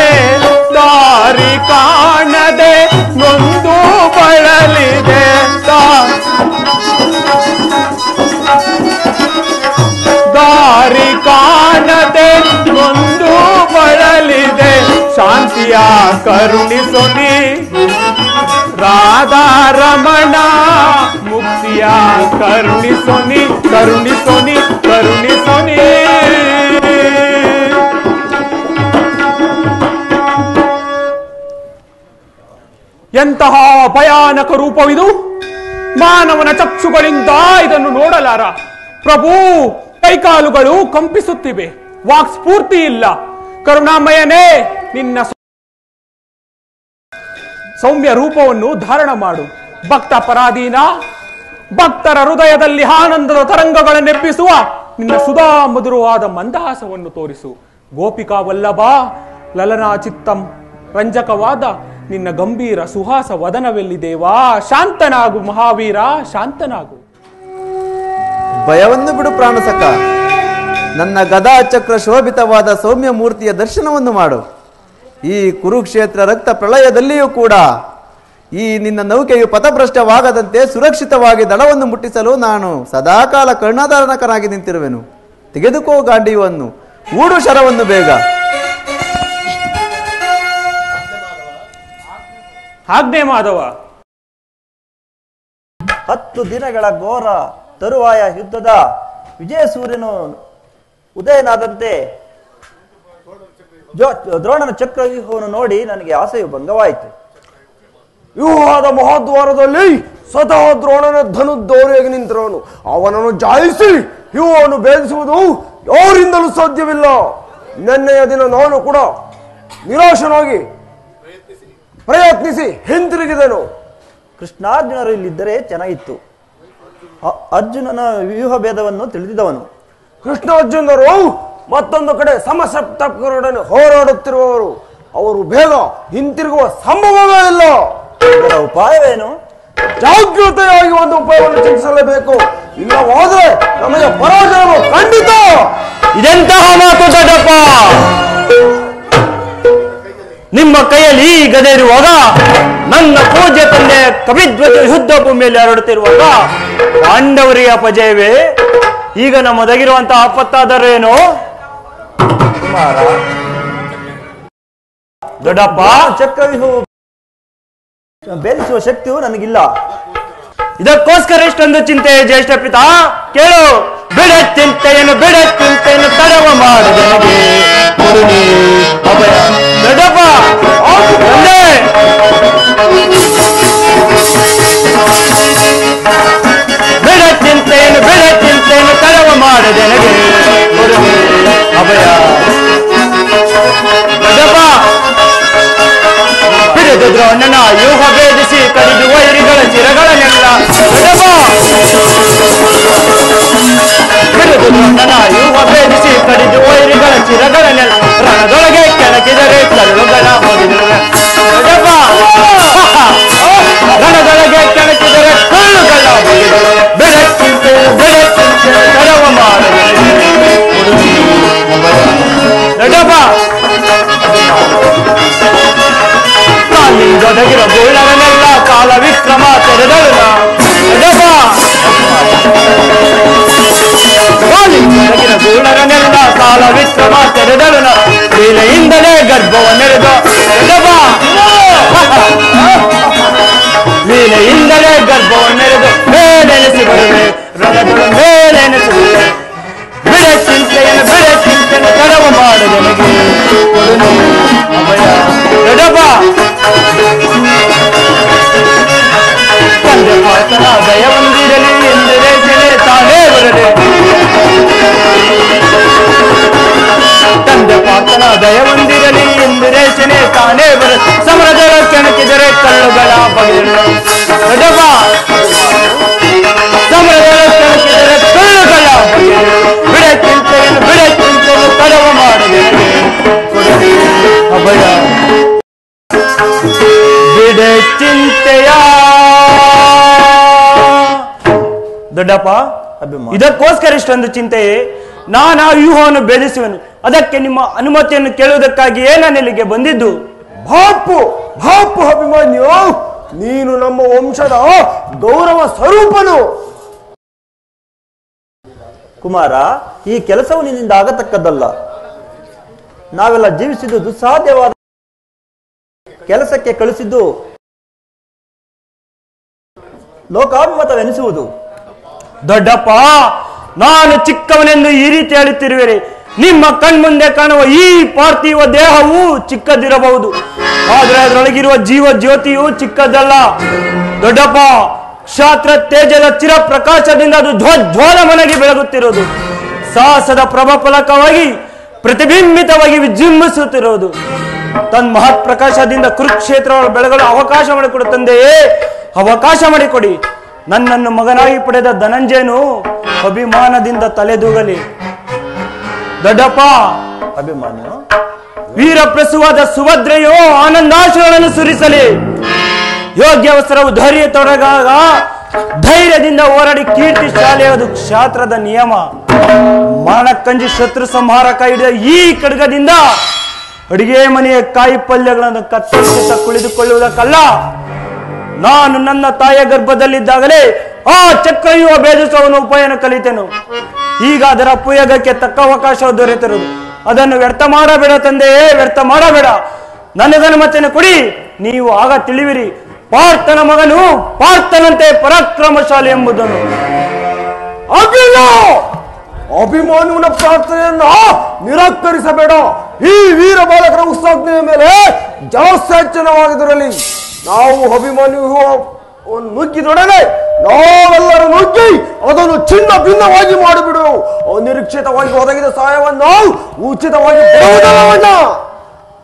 ದಾರಿ ಕಾಣದೆ ನೊಂದು ಬಳಲಿದೆ ದಾ- ದಾರಿ ಕಾಣದೆ ನೊಂದು ಬಳಲಿದೆ ಶಾಂತಿಯ ಕರುಣಿಸೊನಿ ರಾಧಾರಮಣ ಮುಕ್ತಿಯ ಕರುಣಿಸೊನಿ ಕರುಣಿಸೊನಿ ಕರುಣಿಸೊನಿ ಎಂತಹ ಭಯಾನಕ ರೂಪವಿದು? ಮಾನವನ ಚಕ್ಷುಗಳಿಂದ ಇದನ್ನು ನೋಡಲಾರ. ಪ್ರಭು, ಕೈಕಾಲುಗಳು ಕಂಪಿಸುತ್ತಿವೆ. ವಾಕ್ ಸ್ಫೂರ್ತಿ ಇಲ್ಲ. ಕರುಣಾಮಯನೇ, ನಿನ್ನ ಸೌಮ್ಯ ರೂಪವನ್ನು ಧಾರಣ ಮಾಡು. ಭಕ್ತ ಪರಾಧೀನ, ಭಕ್ತರ ಹೃದಯದಲ್ಲಿ ಆನಂದದ ತರಂಗಗಳನ್ನೆಬ್ಬಿಸುವ ನಿನ್ನ ಸುಧಾ ಮಧುರವಾದ ಮಂದಹಾಸವನ್ನು ತೋರಿಸು. ಗೋಪಿಕಾ ವಲ್ಲಭ, ಲಲನಾ ಚಿತ್ತಂ, ರಂಜಕವಾದ ನಿನ್ನ ಗಂಭೀರ ಸುಹಾಸ ವದನವೆಲ್ಲಿದೇವಾ ಶಾಂತನಾಗು ಮಹಾವೀರ, ಶಾಂತನಾಗು. ಭಯವನ್ನು ಬಿಡು ಪ್ರಾಣಸಕ ನನ್ನ ಗದಾ ಚಕ್ರ ಶೋಭಿತವಾದ ಸೌಮ್ಯ ಮೂರ್ತಿಯ ದರ್ಶನವನ್ನು ಮಾಡು. ಈ ಕುರುಕ್ಷೇತ್ರ ರಕ್ತ ಪ್ರಳಯದಲ್ಲಿಯೂ ಕೂಡ ಈ ನಿನ್ನ ನೌಕೆಯು ಪಥಭ್ರಷ್ಟವಾಗದಂತೆ ಸುರಕ್ಷಿತವಾಗಿ ದಳವನ್ನು ಮುಟ್ಟಿಸಲು ನಾನು ಸದಾಕಾಲ ಕರ್ಣಾಧಾರಣಕನಾಗಿ ನಿಂತಿರುವೆನು. ತೆಗೆದುಕೋ ಗಾಂಡಿಯುವನ್ನು ಊಡು ಶರವನ್ನು ಬೇಗ. ಆಜ್ಞೆ ಮಾಧವ. ಹತ್ತು ದಿನಗಳ ಘೋರ ತರುವಾಯ ಯುದ್ಧದ ವಿಜಯ ಸೂರ್ಯನು ಉದಯನಾದಂತೆ ದ್ರೋಣನ ಚಕ್ರವ್ಯೂಹವನ್ನು ನೋಡಿ ನನಗೆ ಆಸೆಯು ಭಂಗವಾಯಿತು. ವ್ಯೂಹದ ಮಹಾದ್ವಾರದಲ್ಲಿ ಸ್ವತಃ ದ್ರೋಣನ ಧನುದ್ದೋರಿಯಾಗಿ ನಿಂತಿರೋನು. ಅವನನ್ನು ಜಾಯಿಸಿ ವ್ಯೂಹವನ್ನು ಭೇದಿಸುವುದು ಯಾರಿಂದಲೂ ಸಾಧ್ಯವಿಲ್ಲ. ನಿನ್ನೆಯ ದಿನ ನಾನು ಕೂಡ ನಿರಾಶನಾಗಿ ಪ್ರಯತ್ನಿಸಿ ಹಿಂದಿರುಗಿದನು ಕೃಷ್ಣಾರ್ಜುನರು ಇಲ್ಲಿದ್ದರೆ ಚೆನ್ನಾಗಿತ್ತು. ಅರ್ಜುನನ ವ್ಯೂಹ ಭೇದವನ್ನು ತಿಳಿದಿದ್ದವನು. ಕೃಷ್ಣಾರ್ಜುನರು ಮತ್ತೊಂದು ಕಡೆ ಸಮಸಪ್ತಕರೊಡನೆ ಹೋರಾಡುತ್ತಿರುವವರು. ಅವರು ಬೇಗ ಹಿಂತಿರುಗುವ ಸಂಭವವೇ ಇಲ್ಲ. ಉಪಾಯವೇನು? ಜಾಗೃತೆಯಾಗಿ ಒಂದು ಉಪಾಯವನ್ನು ಚಿಂತಿಸಲೇಬೇಕು. ಇಲ್ಲವಾದ್ರೆ ನಮಗೆ ಪರಾಜಯವು ಖಂಡಿತ. ಇದೆಂತಹ ಮಾತು ದೊಡ್ಡಪ್ಪ ನಿಮ್ಮ ಕೈಯಲ್ಲಿ ಈ ಗದೆ ಇರುವಾಗ ನನ್ನ ಪೂಜೆ ತಂದೆ ಕವಿಧ್ವಜ ಯುದ್ಧ ಭೂಮಿಯಲ್ಲಿ ಹರಡುತ್ತಿರುವಾಗ ಪಾಂಡವರಿಗೆ ಅಪಜಯವೇ? ಈಗ ನಮ್ಮದಗಿರುವಂತಹ ಆಪತ್ತಾದರೇನು ದೊಡ್ಡಪ್ಪ, ಚಕ್ರವ್ಯೂಹವು ಬೆಳೆಸುವ ಶಕ್ತಿಯು ನನಗಿಲ್ಲ ಇದಕ್ಕೋಸ್ಕರ ಎಷ್ಟೊಂದು ಚಿಂತೆ, ಜ್ಯೇಷ್ಠ ಪಿತಾ, ಕೇಳು. ಬಿಡ ಚಿಂತೆಯನ್ನು ಬಿಡ ಚಿಂತೆಯನ್ನು ತಡವ ಮಾಡು ನನಗೆ ಕೊಡುನಿ ಅಭಯ ದೊಡ್ಡಪ್ಪ ತಂದೆ ಬಿಡ ಚಿಂತೆಯನ್ನು ಬಿಡ ಚಿಂತೆಯನ್ನು ತಡವ ಮಾಡು ನನಗೆ ಕೊಡುನಿ ಅಭಯ ದೊಡ್ಡಪ್ಪ ಹಿಡಿದು ದ್ರೋಣನ ವ್ಯೂಹ ಭೇದಿಸಿ ಕಡಿದು ವೈರಿಗಳ ಚಿರಗಳನ್ನೆಲ್ಲ ದೊಡ್ಡಪ್ಪ ಹಿಡಿದು ದ್ರೋಣನ ವ್ಯೂಹ ಭೇದಿಸಿ ಕಡಿದು ವೈರಿಗಳ ಚಿರಗಳನ್ನೆಲ್ಲ ರಣದೊಳಗೆ ಕೆಳಕಿದರೆ ಕರುಳುಗಳ ಹೊದಿರುವ ದೊಡ್ಡಪ್ಪ ರಣದೊಳಗೆ ಕೆಳಕಿದರೆ ಕರುಳುಗಳ ಹೊದಿರುವ ಬೆಳಕಿಂತೆ ಬೆಳಕಿಂತೆ ಕರವ ಮಾಡದೆ ದೊಡ್ಡಪ್ಪ ಕಾಲಿಂದೊದಗಿರ ಗೋಳವನ್ನೆಲ್ಲ ಕಾಲ ವಿಕ್ರಮ ತೆರೆದಳು ಎಡಬ ಕಾಲಿಂದೊದಗಿರ ಗೋಳರನ್ನೆಲ್ಲ ಕಾಲ ವಿಕ್ರಮ ತೆರೆದಳು ಲೀಲೆಯಿಂದಲೇ ಗರ್ಭವನ್ನೆರೆದು ಎಡಬ ಲೀಲೆಯಿಂದಲೇ ಗರ್ಭವನ್ನೆರೆದು ಮೇಲೆನೆಸಿ ಬರುವೆ ರಣದಳು ಮೇಲೆನೆಸಿ ಬರುವೆ ಬಿಡ ಚಿಂತೆಯನ್ನು ಬಿಡ ಚಿಂತೆಯನ್ನು ಕಡವು ಮಾಡು ನನಗೆ ಕೊಡುನು ಅಭಯ ಎಡಬ ತಂದೆ ಮಾತನ ದಯ ಹೊಂದಿರಲಿ ಎಂದರೆ ಜನೆ ತಾನೇ ಬರಲಿ ತಂದೆ ಪಾತನ ದಯ ಹೊಂದಿರಲಿ ಎಂದು ರೇಷನೆ ತಾನೇ ಬರ ಸಮರದಳ ಕೆಣಕಿದರೆ ಬಗೆಗಳು ಎಡಬ ಸಮರದಳ ಕೆಣಕಿದರೆ ಕಳ್ಳುಗಳ ಬಗೆಗಳು ಬಿಡ ಚಿಂತೆಯನ್ನು ಬಿಡ ಚಿಂತೆಯನ್ನು ತಡವು ಮಾಡಿದೆ. ಕೊಡಲಿ ಅಭಯ. ಬಿಡ ಚಿಂತೆಯ ದೊಡ್ಡಪ್ಪ ಇದಕ್ಕೋಸ್ಕರ ಇಷ್ಟೊಂದು ಚಿಂತೆ. ನಾನು ವ್ಯೂಹವನ್ನು ಭೇದಿಸುವೆನು. ಅದಕ್ಕೆ ನಿಮ್ಮ ಅನುಮತಿಯನ್ನು ಕೇಳುವುದಕ್ಕಾಗಿಯೇ ನಾನು ಇಲ್ಲಿಗೆ ಬಂದಿದ್ದು. ಬಾಪು ಬಾಪು ಅಭಿಮನ್ಯು ನೀನು ನಮ್ಮ ವಂಶದ ಗೌರವ ಸ್ವರೂಪನು. ಕುಮಾರ ಈ ಕೆಲಸವು ನಿನ್ನಿಂದ ಆಗತಕ್ಕದ್ದಲ್ಲ. ನಾವೆಲ್ಲ ಜೀವಿಸಿದ್ದು ದುಸ್ಸಾಧ್ಯವಾದ ಕೆಲಸಕ್ಕೆ ಕಳಿಸಿದ್ದು ಲೋಕಾಭಿಮತವೆನಿಸುವುದು. ದೊಡ್ಡಪ್ಪ ನಾನು ಚಿಕ್ಕವನೆಂದು ಈ ರೀತಿ ಹೇಳುತ್ತಿರುವಿರಿ ನಿಮ್ಮ ಕಣ್ಮುಂದೆ ಕಾಣುವ ಈ ಪಾರ್ಥಿವ ದೇಹವು ಚಿಕ್ಕದಿರಬಹುದು. ಆದರೆ ಅದರೊಳಗಿರುವ ಜೀವ ಜ್ಯೋತಿಯು ಚಿಕ್ಕದಲ್ಲ. ದೊಡ್ಡಪ್ಪ, ಕ್ಷಾತ್ರ ತೇಜದ ಚಿರ ಪ್ರಕಾಶದಿಂದ ಅದು ಜ್ವಾಲಮನಗಿ ಬೆಳಗುತ್ತಿರುವುದು. ಸಾಹಸದ ಪ್ರಭಫಲಕವಾಗಿ ಪ್ರತಿಬಿಂಬಿತವಾಗಿ ವಿಜೃಂಭಿಸುತ್ತಿರುವುದು. ತನ್ನ ಮಹತ್ ಪ್ರಕಾಶದಿಂದ ಕುರುಕ್ಷೇತ್ರ ಬೆಳಗಲು ಅವಕಾಶ ಮಾಡಿಕೊಡು ತಂದೆಯೇ, ಅವಕಾಶ ಮಾಡಿಕೊಡಿ. ನನ್ನನ್ನು ಮಗನಾಗಿ ಪಡೆದ ಧನಂಜಯನು ಅಭಿಮಾನದಿಂದ ತಲೆದೂಗಲಿ. ದೊಡ್ಡಪ್ಪ. ಅಭಿಮಾನ್ಯ ವೀರ ಪ್ರಸುವಾದ ಸುಭದ್ರೆಯು ಆನಂದಾಶಗಳನ್ನು ಸುರಿಸಲಿ. ಯೋಗ್ಯ ಅವಸರವು ಧೈರ್ಯ ತೊಡಗಾಗ ಧೈರ್ಯದಿಂದ ಹೋರಾಡಿ ಕೀರ್ತಿ ಶಾಲೆಯದು ಕ್ಷಾತ್ರದ ನಿಯಮ. ಮರಣಕ್ಕಂಜಿ ಶತ್ರು ಸಂಹಾರಕ ಹಿಡಿದ ಈ ಕಡಗದಿಂದ ಅಡಿಗೆ ಮನೆಯ ಕಾಯಿ ಪಲ್ಯಗಳನ್ನು ಕತ್ತರಿಸುತ್ತಾ ಕುಳಿದುಕೊಳ್ಳುವುದಕ್ಕಲ್ಲ ನಾನು ನನ್ನ ತಾಯಿಯ ಗರ್ಭದಲ್ಲಿದ್ದಾಗಲೇ ಆ ಚಕ್ರಯುವ ಭೇದಿಸುವವನು ಉಪಾಯನ ಕಲಿತೆನು. ಈಗ ಅದರ ಉಪಯೋಗಕ್ಕೆ ತಕ್ಕ ಅವಕಾಶ ದೊರೆತಿರುವುದು. ಅದನ್ನು ವ್ಯರ್ಥ ಮಾಡಬೇಡ ತಂದೆಯೇ ವ್ಯರ್ಥ ಮಾಡಬೇಡ. ನನ್ನದನ್ನು ಮತ್ತೆ ಕೊಡಿ? ನೀವು ಆಗ ತಿಳಿವಿರಿ. ಪಾರ್ಥನ ಮಗನು ಪಾರ್ಥನಂತೆ ಪರಾಕ್ರಮಶಾಲಿ ಎಂಬುದನ್ನು. ಅಭಿಮಾನುವಿನ ಪ್ರಾರ್ಥನೆಯನ್ನ ನಿರಾಕರಿಸಬೇಡ. ಈ ವೀರ ಬಾಲಕರ ಉತ್ಸಾಹನೆಯ ಮೇಲೆ ಜಲಸೇಚನವಾಗಿದ್ದರಲ್ಲಿ ನಾವು ಅಭಿಮಾನ್ಯು ನುಗ್ಗಿದೊಡನೆ ನಾವೆಲ್ಲರೂ ನುಗ್ಗಿ ಅದನ್ನು ಚಿನ್ನ ಭಿನ್ನವಾಗಿ ಮಾಡಿಬಿಡು ಅನಿರೀಕ್ಷಿತವಾಗಿ ಒದಗಿದ ಸಹಾಯವನ್ನು ಉಚಿತವಾಗಿ.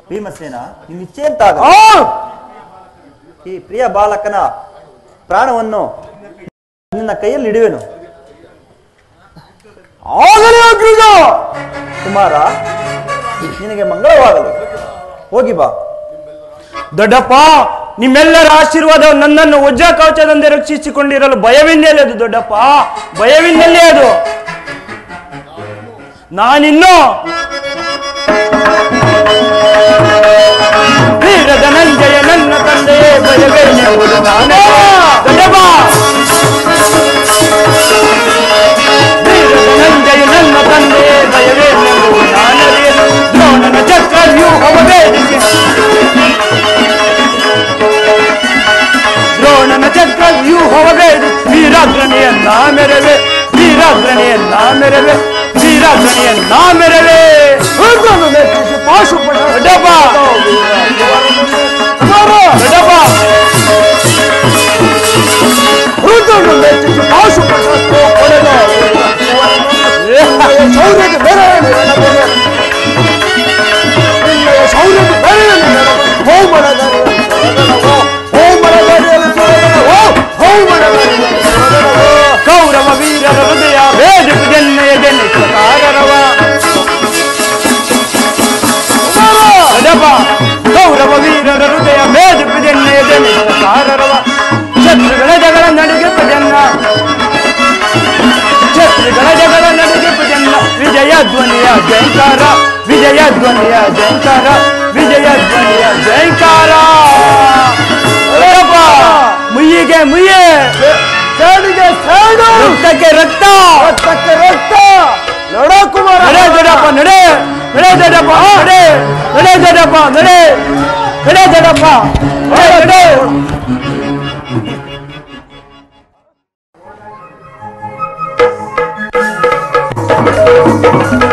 ಭೀಮಸೇನ ನಿಮ್ಮ ಇಚ್ಛೆಯಂತಾಗ ಈ ಪ್ರಿಯ ಬಾಲಕನ ಪ್ರಾಣವನ್ನು ನಿನ್ನ ಕೈಯಲ್ಲಿ ಇಡುವೆನು. ಆಗಲೇ ಕುಮಾರ ನಿನಗೆ ಮಂಗಳವಾಗಲಿ. ಹೋಗಿ ಬಾ. ದೊಡ್ಡಪ್ಪ ನಿಮ್ಮೆಲ್ಲರ ಆಶೀರ್ವಾದ ನನ್ನನ್ನು ವಜ್ರ ಕವಚದಂತೆ ರಕ್ಷಿಸಿಕೊಂಡಿರಲು ಭಯವಿಂದಲೇ ಅದು ದೊಡ್ಡಪ್ಪ. ಭಯವಿಂದಲೇ ಅದು. ನಾನಿನ್ನು ವೀರ ಧನಂಜಯ ನನ್ನ ತಂದೆಯೇ ಭಯವೇನೆಂಬುದು ನಾನೇ ದೊಡ್ಡಪ್ಪ. ವೀರ ಧನಂಜಯ ನನ್ನ ತಂದೆಯೇ ಭಯವೇನೆಂಬುದು ನಾನರಿಯನು ದ್ರೋಣನ ಚಕ್ರ ವ್ಯೂಹವ ಭೇದಿಸಿ ದ್ರೋಣನ ಚಕ್ರ ವ್ಯೂಹವ ಭೇದಿ ವೀರಾಗ್ರಣಿಯನ್ನ ಮೆರವೆ ವೀರಾಗ್ರಣಿಯನ್ನ ಮೆರವೆ ವೀರಾಗ್ರಣಿಯನ್ನ ಮೆರವೆ ರುದ್ರನು ಮೆಚ್ಚಿಸಿ ಪಾಶುಪಟ ದೊಡ್ಡಪ್ಪ ದೊಡ್ಡಪ್ಪ ರುದ್ರನು ಮೆಚ್ಚಿಸಿ ಪಾಶುಪಟ ಪಡೆದ ನಿನ್ನಯ ಶೌರ್ಯದ ಬೆಲೆ ವಿಜಯ ಧ್ವನಿಯ ಜಯಂಕಾರ ವಿಜಯ ಧ್ವನಿಯ ಜಯಂಕಾರ ವಿಜಯ ಧ್ವನಿಯ ಜಯಂಕಾರ. ದೊಡ್ಡಪ್ಪ ಮುಯ್ಯಿಗೆ ಮುಯ್ಯೆ. ಸೇಡಿಗೆ ಸೇಡು. ರಕ್ತಕ್ಕೆ ರಕ್ತ. ರಕ್ತಕ್ಕೆ ರಕ್ತ. ನಡ ಕುಮಾರ. ನಡೆ ದೊಡ್ಡಪ್ಪ ನಡೆ. ನಡೆ ದೊಡ್ಡಪ್ಪ ನಡೆ. ನಡೆ ದೊಡ್ಡಪ್ಪ ನಡೆ. ನಡೆ ದೊಡ್ಡಪ್ಪ ನಡೆ. ನಡೆ ವಸಂತ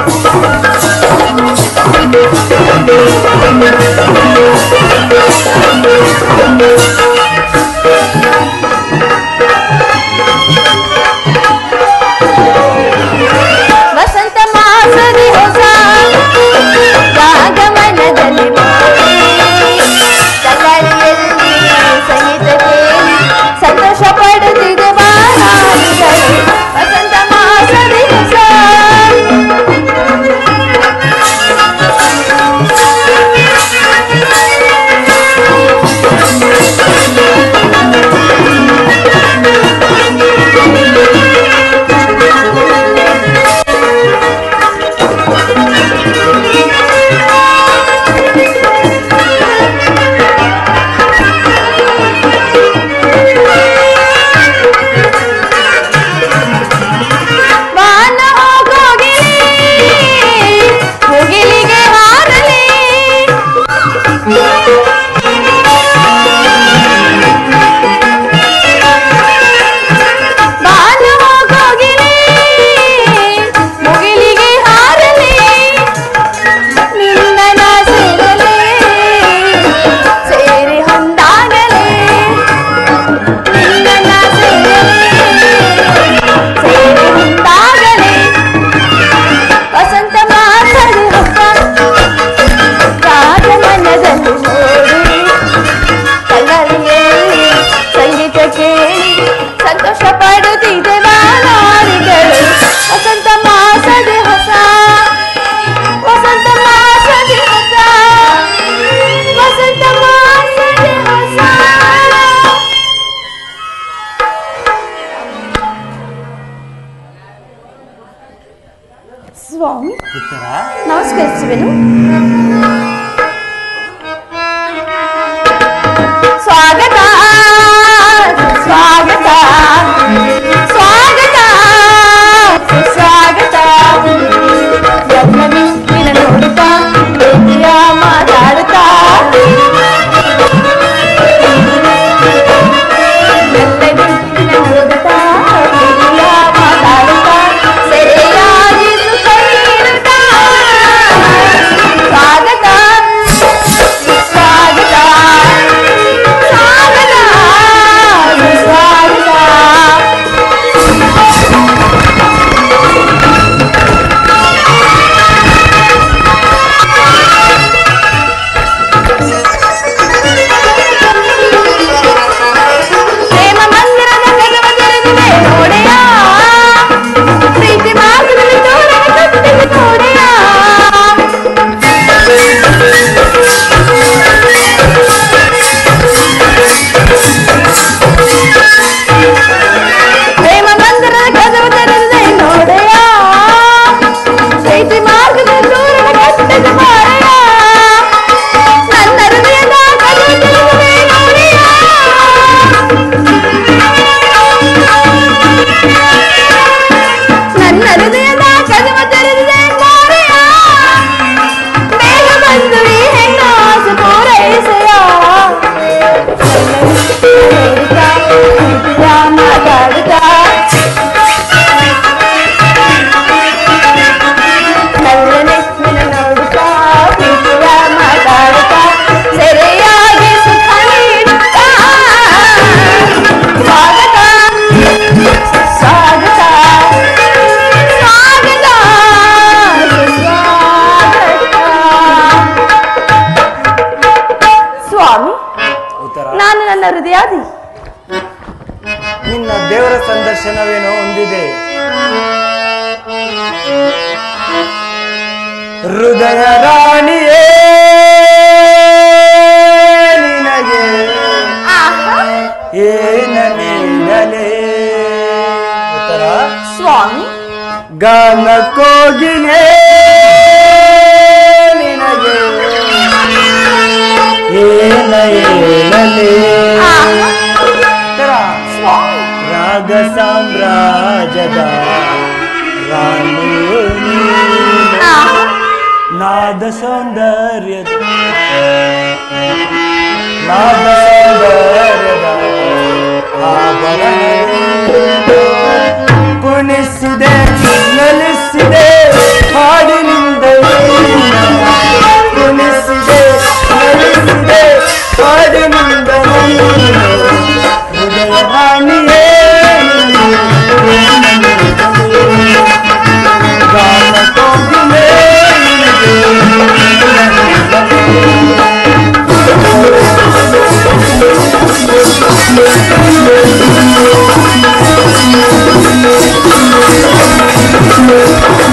ಆಭರಣವೇನು?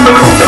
miracle.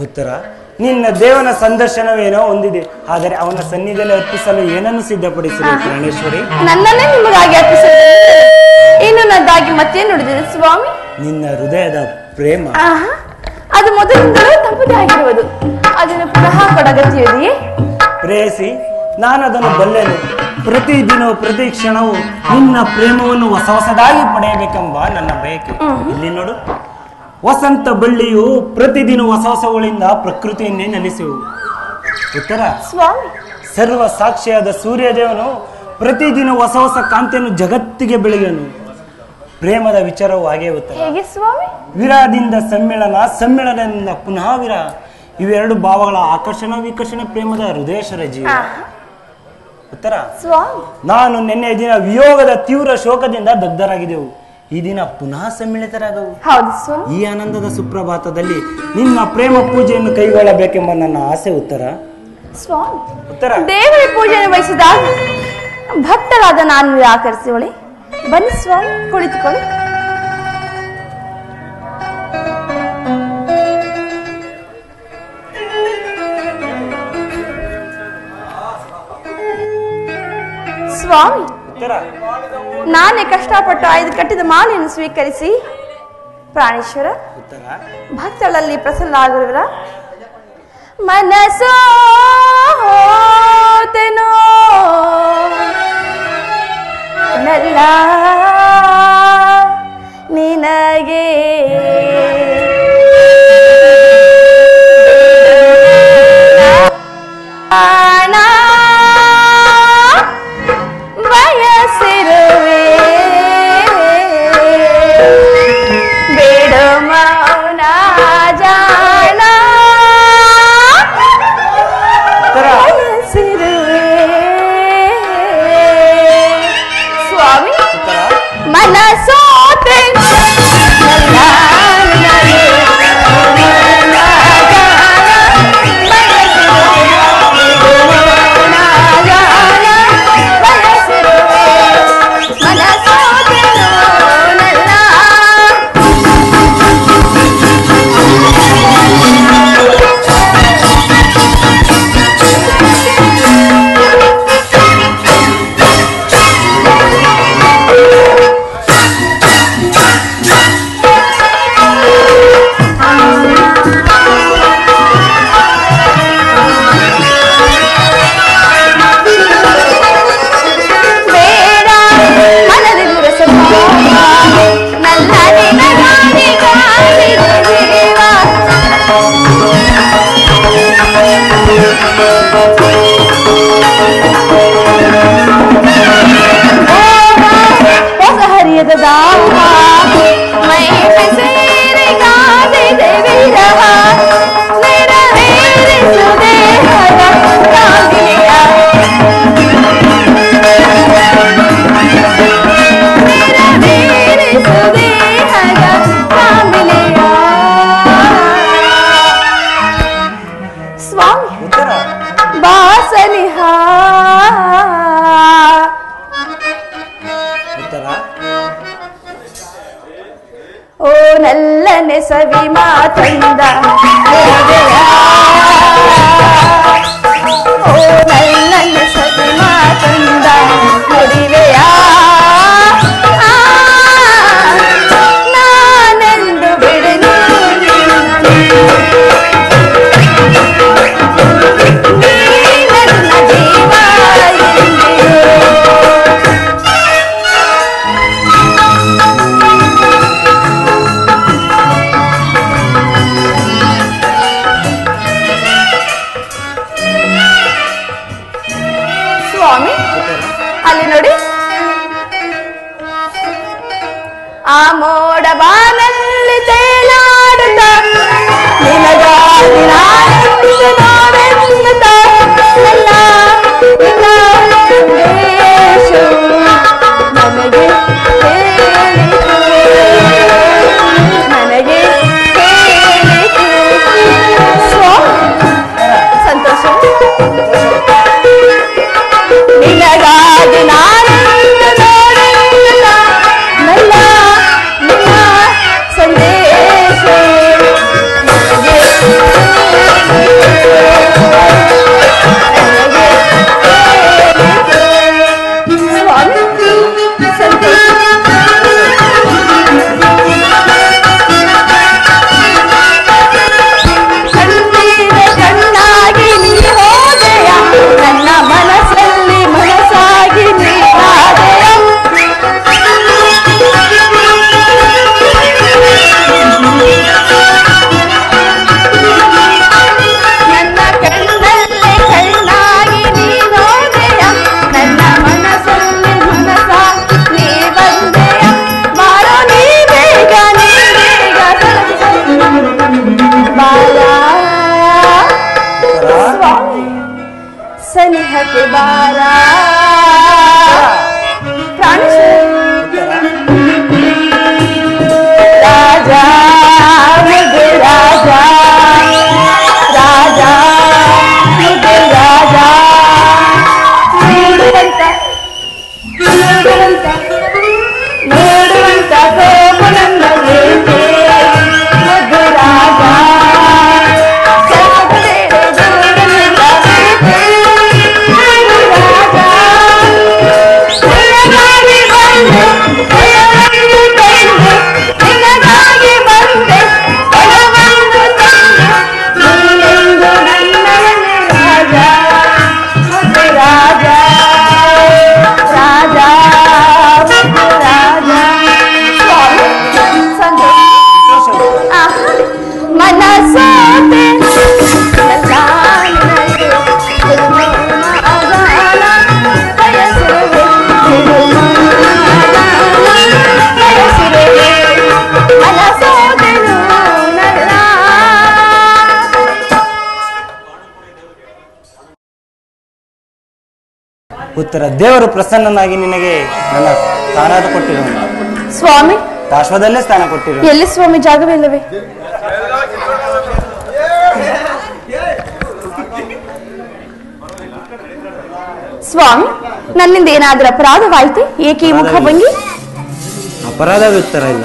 ಉತ್ತರ ನಿನ್ನ ದೇವನ ಸಂದರ್ಶನವೇನೋ ಹೊಂದಿದೆ ಆದರೆ ಅವನ ಸನ್ನಿಧಿಯಲ್ಲಿ ಅರ್ಪಿಸಲು ಏನನ್ನು ಸಿದ್ಧಪಡಿಸಿದೆ ಪ್ರಾಣೇಶ್ವರಿ ನನ್ನನ್ನೇ ನಿಮಗಾಗಿ ಮತ್ತೇನು ನುಡಿದಿದೆ ಸ್ವಾಮಿ? ನಿನ್ನ ಹೃದಯದ ಪ್ರೇಮ. ಅದು ಮೊದಲಿಂದಲೂ ತಪ್ಪದೇ ಆಗಿರುವುದು ಅದನ್ನು ಪುನಃ ಕೊಡಗತ್ತೀಯದೆಯೇ ಪ್ರೇಯಸಿ ನಾನು ಅದನ್ನು ಬಲ್ಲೆನು. ಪ್ರತಿ ಪ್ರತಿದಿನವೂ ಪ್ರತಿ ಕ್ಷಣವೂ ನಿನ್ನ ಪ್ರೇಮವನ್ನು ಹೊಸ ಹೊಸದಾಗಿ ಪಡೆಯಬೇಕೆಂಬ ನನ್ನ ಬಯಕೆ. ಇಲ್ಲಿ ನೋಡು. ವಸಂತ ಬಳ್ಳಿಯು ಪ್ರತಿದಿನ ಹೊಸ ಹೊಸಗಳಿಂದ ಪ್ರಕೃತಿಯನ್ನೇ ನೆಲೆಸುವು ಉತ್ತರ? ಸ್ವಾಮಿ. ಸರ್ವ ಸಾಕ್ಷಿಯಾದ ಸೂರ್ಯದೇವನು ಪ್ರತಿದಿನ ಹೊಸ ಹೊಸ ಕಾಂತಿಯನ್ನು ಜಗತ್ತಿಗೆ ಬೆಳೆಯನು ಪ್ರೇಮದ ವಿಚಾರವು ಹಾಗೆ ಉತ್ತರ ವಿರಹದಿಂದ ಸಮ್ಮಿಳನ ಸಮ್ಮಿಳನದಿಂದ ಪುನಃ ವಿರ. ಇವೆರಡು ಭಾವಗಳ ಆಕರ್ಷಣ ವಿಕರ್ಷಣ ಪ್ರೇಮದ ಹೃದಯ ಜೀವ. ಉತ್ತರ? ಸ್ವಾಮಿ. ನಾನು ನಿನ್ನೆ ದಿನ ವಿಯೋಗದ ತೀವ್ರ ಶೋಕದಿಂದ ದಗ್ಧರಾಗಿದ್ದೆವು. ಈ ದಿನ ಪುನಃ ಸಮ್ಮಿಳಿತರಾದವು. ಈ ಆನಂದದ ಸುಪ್ರಭಾತದಲ್ಲಿ ನಿಮ್ಮ ಪ್ರೇಮ ಪೂಜೆಯನ್ನು ಕೈಗೊಳ್ಳಬೇಕೆಂಬ ನನ್ನ ಆಸೆ ಉತ್ತರ? ಸ್ವಾಮಿ ಉತ್ತರ? ದೇವರ ಪೂಜೆಯನ್ನು ವಹಿಸಿದಾಗ ಭಕ್ತರಾದ ನಾನು ನಿರಾಕರಿಸಿವಳೆ ಬನ್ನಿ ಸ್ವಾಮಿ ಕುಳಿತುಕೊಳ್ಳಿ. ಸ್ವಾಮಿ ನಾನೇ ಕಷ್ಟಪಟ್ಟು ಐದು ಕಟ್ಟಿದ ಮಾಲೆಯನ್ನು ಸ್ವೀಕರಿಸಿ. ಪ್ರಾಣೇಶ್ವರ ಭಕ್ತಗಳಲ್ಲಿ ಭಕ್ತಳಲ್ಲಿ ಪ್ರಸನ್ನ ಆಗಿರುವರ ಮನಸೋ ತೆನೋ ನಲ್ಲ ನಿನಗೆ ಪ್ರಾಣ Thank you. 감走. ಮೆಲ್ಲನೆ ಸವಿ ಮಾತಂದ. ಓ ದೇವರು ಪ್ರಸನ್ನನಾಗಿ ನಿನಗೆ ನನ್ನ ಸ್ಥಾನ ಕೊಟ್ಟಿರುವನು. ಸ್ವಾಮಿ ಪಾರ್ಶ್ವದಲ್ಲೇ ಸ್ಥಾನ ಕೊಟ್ಟಿರು ಎಲ್ಲಿ ಸ್ವಾಮಿ ಜಾಗವಿಲ್ಲವೇ ಸ್ವಾಮಿ ನನ್ನಿಂದ ಏನಾದ್ರೂ ಅಪರಾಧವಾಯ್ತು? ಏಕೆ ಮುಖ ಬಂಗಿ ಅಪರಾಧವಿತ್ತರ ಇಲ್ಲ.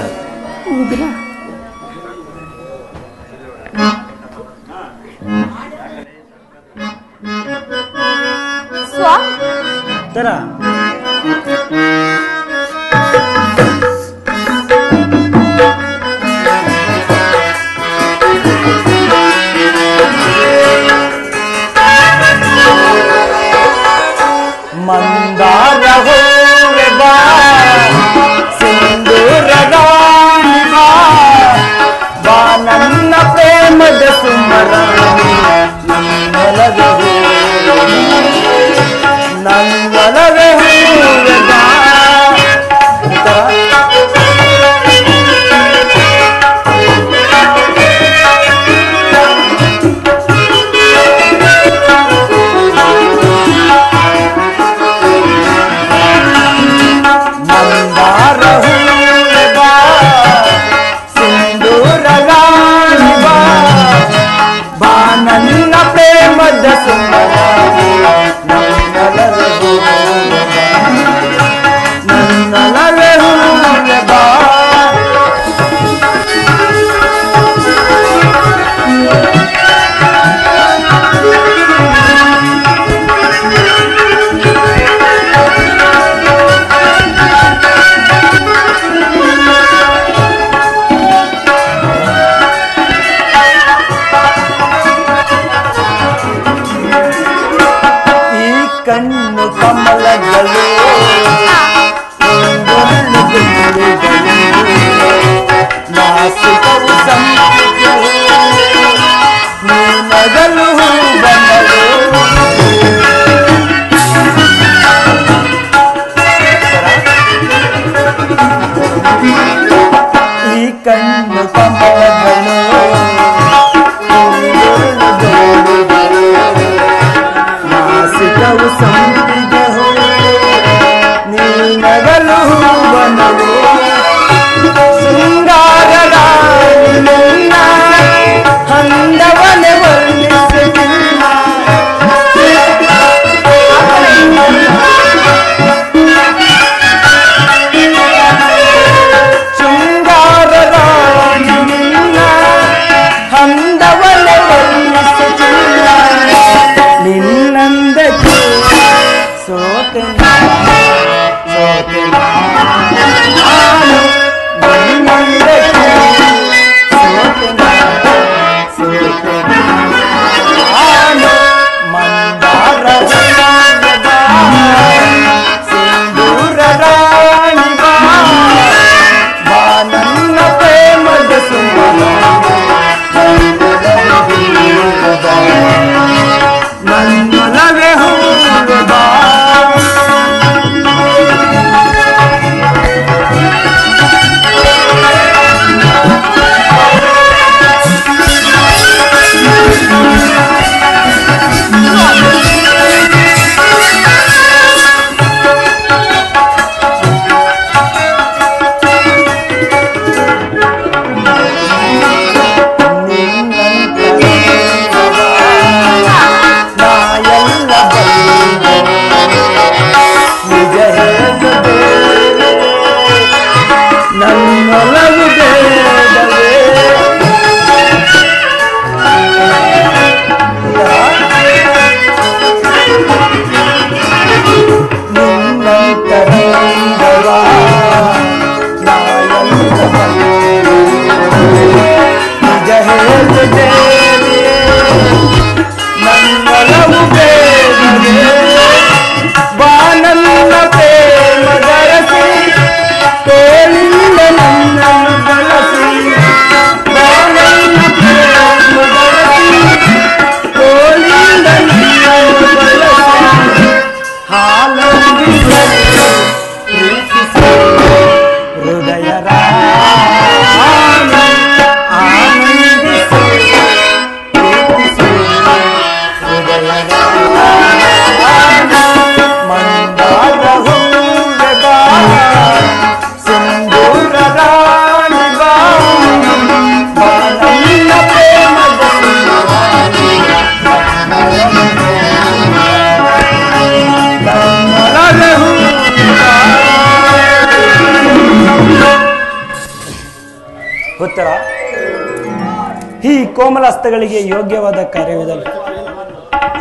ಪದಾರ್ಥಗಳಿಗೆ ಯೋಗ್ಯವಾದ ಕಾರ್ಯವಿದಲ್ಲ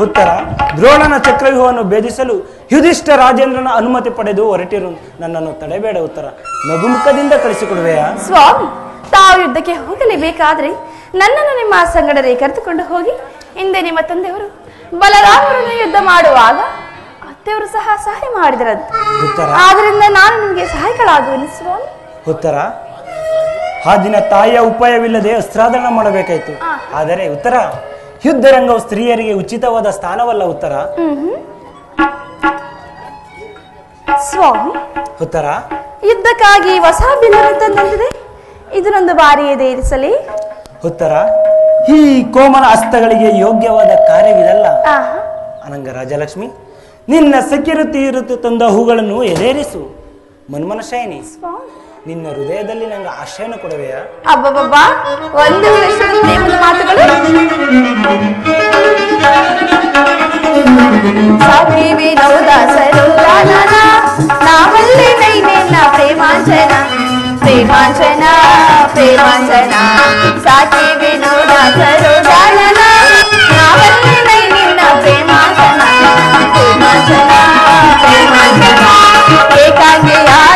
ಉತ್ತರ ದ್ರೋಣನ ಚಕ್ರವ್ಯೂಹವನ್ನು ಭೇದಿಸಲು ಯುಧಿಷ್ಠ ರಾಜೇಂದ್ರನ ಅನುಮತಿ ಪಡೆದು ಹೊರಟಿರು. ನನ್ನನ್ನು ತಡೆಬೇಡ ಉತ್ತರ. ನಗುಮುಖದಿಂದ ಕಳಿಸಿಕೊಡುವೆಯ? ಸ್ವಾಮಿ ತಾವು ಯುದ್ಧಕ್ಕೆ ಹೋಗಲೇಬೇಕಾದ್ರೆ ನನ್ನನ್ನು ನಿಮ್ಮ ಸಂಗಡನೆ ಕರೆದುಕೊಂಡು ಹೋಗಿ ಹಿಂದೆ ನಿಮ್ಮ ತಂದೆಯವರು ಬಲರಾಮರನ್ನು ಯುದ್ಧ ಮಾಡುವಾಗ ಅತ್ತೆಯವರು ಸಹ ಸಹಾಯ ಮಾಡಿದರಂತೆ. ಆದ್ದರಿಂದ ನಾನು ನಿಮಗೆ ಸಹಾಯಕಳಾಗುವೆ ಸ್ವಾಮಿ. ಉತ್ತರ ಆ ದಿನ ತಾಯಿಯ ಉಪಾಯವಿಲ್ಲದೆ ಅಸ್ತ್ರಾಧರಣ ಮಾಡಬೇಕಾಯ್ತು. ಆದರೆ ಉತ್ತರ ಯುದ್ಧರಂಗವು ಸ್ತ್ರೀಯರಿಗೆ ಉಚಿತವಾದ ಸ್ಥಾನವಲ್ಲ ಉತ್ತರ. ಸ್ವಾಮಿ. ಉತ್ತರ. ಯುದ್ಧಕ್ಕಾಗಿ ಹೊಸ ಬಿಲ್ಲಂದಿದೆ ಇದನ್ನೊಂದು ಬಾರಿ ಇದೆ ಉತ್ತರ. ಈ ಕೋಮಲ ಅಸ್ತಗಳಿಗೆ ಯೋಗ್ಯವಾದ ಕಾರ್ಯವಿದಲ್ಲ ಅನಂಗ ರಾಜಲಕ್ಷ್ಮಿ ನಿನ್ನ ಸೆಕ್ಯುರಿಟಿ ಇರುತ್ತೆ ತಂದ ಹೂಗಳನ್ನು ಎದೇರಿಸು. ಮನ್ಮನ ಶಯನಿ. ನಿನ್ನ ಹೃದಯದಲ್ಲಿ ನಂಗೆ ಆಶ್ರಯನ ಕೊಡುವೆಯಾ ಅಬ್ಬಬ್ಬಬ್ಬ ಒಂದು ವರ್ಷದ ಪ್ರೇಮದ ಮಾತುಗಳು ಸಾಕಿ ವಿನೋದ ಸರುಲಾನನ ನಾವಲ್ಲಿ ನೈನೆಲ್ಲ ಪ್ರೇಮಾಂಚನ ಪ್ರೇಮಾಂಚನ ಪ್ರೇಮಾಂಚನ ಸಾಕಿ ವಿನೋದ ಸರುಲಾನನ ನಾವಲ್ಲಿ ನೈನಿನ್ನ ಪ್ರೇಮಾಂಚನ ಪ್ರೇಮಾಂಚನ ಪ್ರೇಮಾಂಚನ ಏಕಾಂಗಿಯಾಗಿ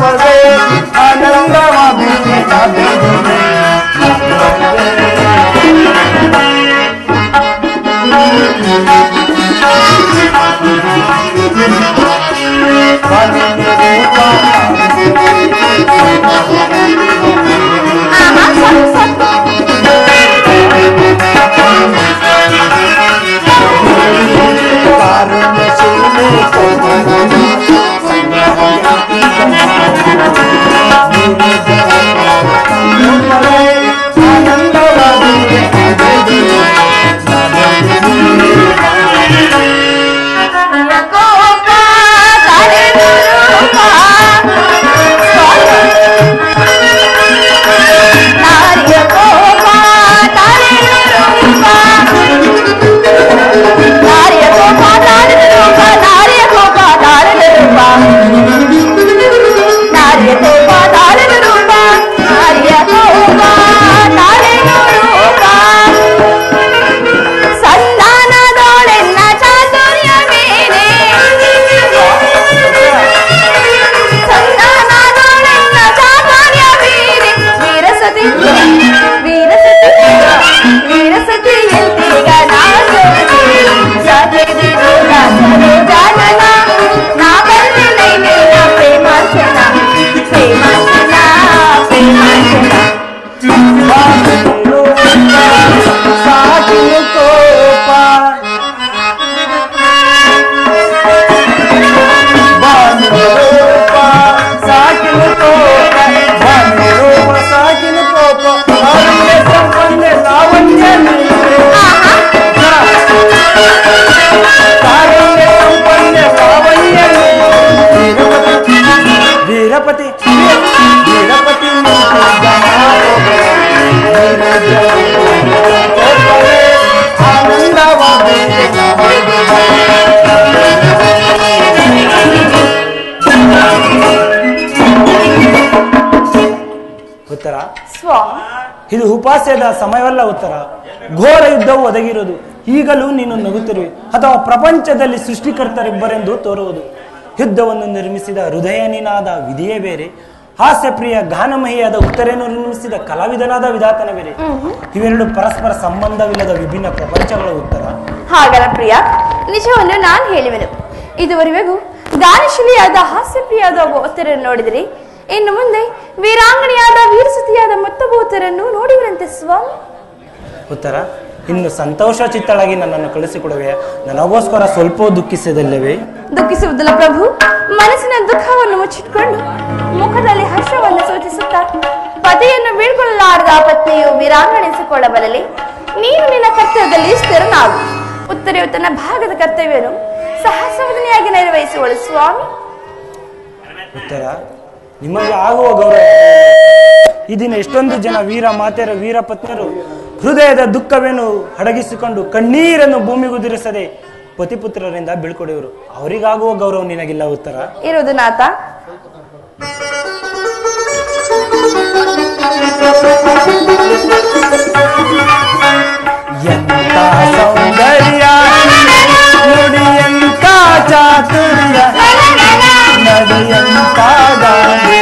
पदे आनंद Thank you. Thank you. ಸ್ವಾಮಿ ಇದು ಉಪಾಸ್ಯದ ಸಮಯವಲ್ಲ ಉತ್ತರ. ಘೋರ ಯುದ್ಧವು ಒದಗಿರೋದು. ಈಗಲೂ ನೀನು ನಗುತ್ತಿರುವೆ. ಅಥವಾ ಪ್ರಪಂಚದಲ್ಲಿ ಸೃಷ್ಟಿಕರ್ತರಿಬ್ಬರೆಂದು ತೋರುವುದು. ಯುದ್ಧವನ್ನು ನಿರ್ಮಿಸಿದ ಹೃದಯನಿನಾದ ವಿಧಿಯೇ ಬೇರೆ. ಹಾಸ್ಯಪ್ರಿಯ ಗಾನಮಹಿಯಾದ ಉತ್ತರೆಯನ್ನು ನಿರ್ಮಿಸಿದ ಕಲಾವಿದನಾದ ವಿಧಾತನ ಬೇರೆ ಇವೆರಡು ಪರಸ್ಪರ ಸಂಬಂಧವಿಲ್ಲದ ವಿಭಿನ್ನ ಪ್ರಪಂಚಗಳ ಉತ್ತರ. ಹಾಗಲ್ಲ ಪ್ರಿಯ. ನಿಜವನ್ನು ನಾನು ಹೇಳುವೆನು. ಇದುವರೆಗೂ ಗಾನಶಿಲಿಯಾದ ಹಾಸ್ಯಪ್ರಿಯಾದ ಉತ್ತರ ನೋಡಿದರೆ ನೋಡಿದಿರಿ. ಇನ್ನು ಮುಂದೆ ವೀರಾಂಗಣಿಯಾದ ವೀರಸುತಿಯಾದ ಉತ್ತರನ್ನು ನೋಡುವಿರಂತೆ ಸ್ವಾಮಿ. ಉತ್ತರ ಇನ್ನು ಸಂತೋಷ ಚಿತ್ತಳಾಗಿ ನನ್ನನ್ನು ಕಳಿಸಿಕೊಡುವೆ. ನನಗೋಸ್ಕರ ಸ್ವಲ್ಪ ದುಃಖಿಸದಲ್ಲವೆ? ದುಃಖಿಸುವುದಿಲ್ಲ ಪ್ರಭು. ಮನಸ್ಸಿನ ದುಃಖವನ್ನು ಮುಚ್ಚಿಟ್ಕೊಂಡು ಮುಖದಲ್ಲಿ ಹರ್ಷವನ್ನು ಸೂಚಿಸುತ್ತಾ ಪತಿಯನ್ನು ಬೀಳ್ಕೊಳ್ಳಲಾರದ ಪತ್ನಿಯು ವಿರಾಂಗಣಿಸಿಕೊಳ್ಳಬಲ್ಲಲಿ ನೀನು ನಿನ್ನ ಕರ್ತವ್ಯದಲ್ಲಿ ಸ್ಥಿರನಾಗು. ಉತ್ತರೆಯು ತನ್ನ ಭಾಗದ ಕರ್ತವ್ಯವನ್ನು ಸಹಸವದನೆಯಾಗಿ ನಿರ್ವಹಿಸುವಳು ಸ್ವಾಮಿ. ಉತ್ತರ ನಿಮಗೆ ಆಗುವ ಗೌರವ. ಈ ದಿನ ಎಷ್ಟೊಂದು ಜನ ವೀರ ಮಾತೆಯರ, ವೀರ ಪತ್ನಿಯರು ಹೃದಯದ ದುಃಖವೇನು ಅಡಗಿಸಿಕೊಂಡು ಕಣ್ಣೀರನ್ನು ಭೂಮಿಗುದಿರಿಸದೆ ಪತಿಪುತ್ರರಿಂದ ಬೀಳ್ಕೊಡುವರು. ಅವರಿಗಾಗುವ ಗೌರವ ನಿನಗಿಲ್ಲ ಉತ್ತರ. ಇರುವುದು ನಾಥ पर्यन्तादाने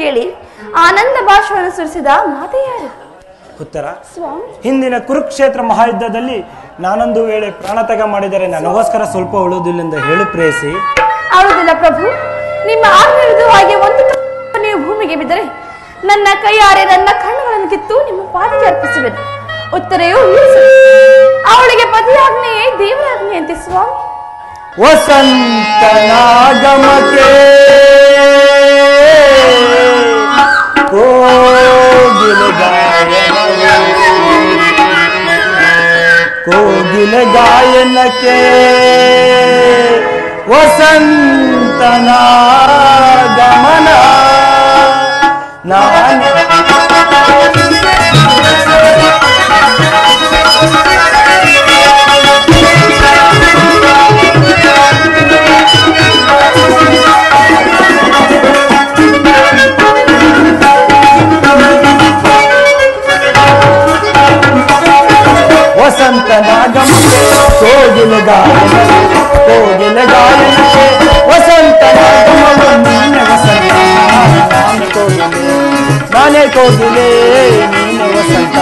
ಕೇಳಿ ಆನಂದ ಭಾಷವನ್ನು ಸುರಿಸಿದ ಮಾತೆಯಾರು ಉತ್ತರ. ಸ್ವಾಮಿ. ಹಿಂದಿನ ಕುರುಕ್ಷೇತ್ರ ಮಹಾಯುದ್ಧದಲ್ಲಿ ನಾನೊಂದು ವೇಳೆ ಪ್ರಾಣತ್ಯಾಗ ಮಾಡಿದರೆ ನನಗೋಸ್ಕರ ಸ್ವಲ್ಪ ಉಳಿದಿಲ್ಲ ಹೇಳು ಪ್ರೇಯಸಿ. ಹೌದಿಲ್ಲ ಪ್ರಭು. ನಿಮ್ಮ ಆಜ್ಞೆಯಿರುವುದು ಹಾಗೆ ಒಂದು ನೀವು ಭೂಮಿಗೆ ಬಿದ್ದರೆ ನನ್ನ ಕೈಯಾರೆ ನನ್ನ ಕಣ್ಣುಗಳನ್ನು ಕಿತ್ತು ನಿಮ್ಮ ಪಾದಕ್ಕೆ ಅರ್ಪಿಸುವೆ ಉತ್ತರೆಯು. ಅವಳಿಗೆ ಪತಿಯಾಜ್ಞೆಯೇ ದೇವರಾಜ್ಞೆಯಂತೆ ಸ್ವಾಮಿ. ವಸಂತನಾಗಮಕ್ಕೆ गायन वसंतना गमना नान संत नागम कोगिल गायन कोगिल गायन के वसंत नागम मीन वसंत नाम कोगिले गाने कोगिले मीन वसंत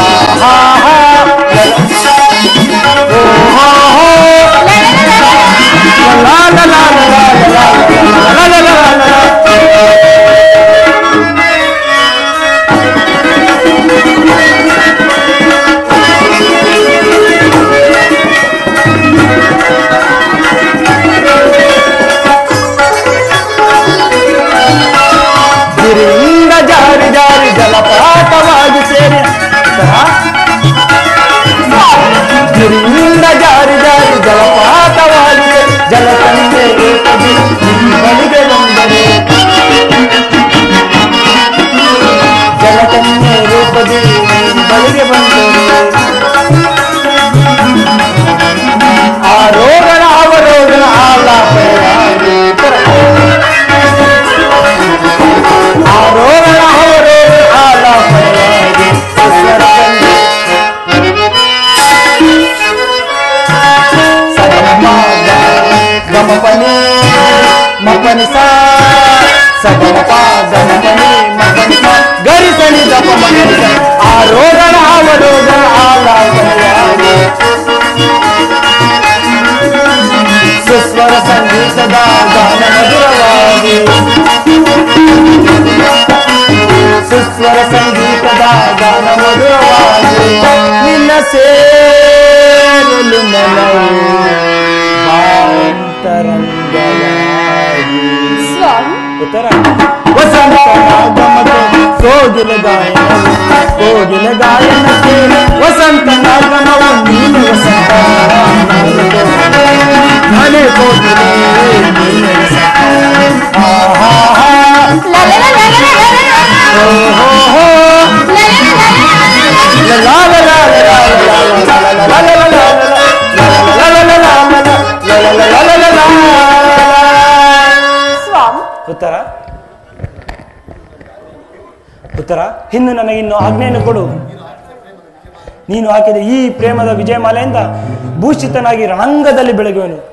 आहा हा ओ हा हो ला ला ला ला ला ला ला ला रहा? नजार जाए जलपात वाली जल तंगे कभी रूप दे जल बंद रूपदे बलिगे बंदरे आरोगण अवरोगण आलाप आरोगण ईश्वर सन्नि सदा गान गुरवामि सुस्वर सङ्गीतदा गान मधुरवामि ನಿನ್ನ ಸೇರಲು ನನವು ಸ್ವಾಮಿ ಉತ್ತರ ವಸಂತ ಕೋಗಿಲ ಗಾಯನ ಕೋಗಿಲ ಗಾಯನಕ್ಕೆ ವಸಂತ ನಾಗನವು ನೀನು ವಸಂತ ಉತ್ತರ. ಉತ್ತರ ನನಗೆ ನನಗಿನ್ನು ಆಜ್ಞೆಯನ್ನು ಕೊಡು. ನೀನು ಹಾಕಿದ ಈ ಪ್ರೇಮದ ವಿಜಯಮಾಲೆಯಿಂದ ಭೂಷಿತನಾಗಿ ರಣಾಂಗದಲ್ಲಿ ಬೆಳಗುವನು.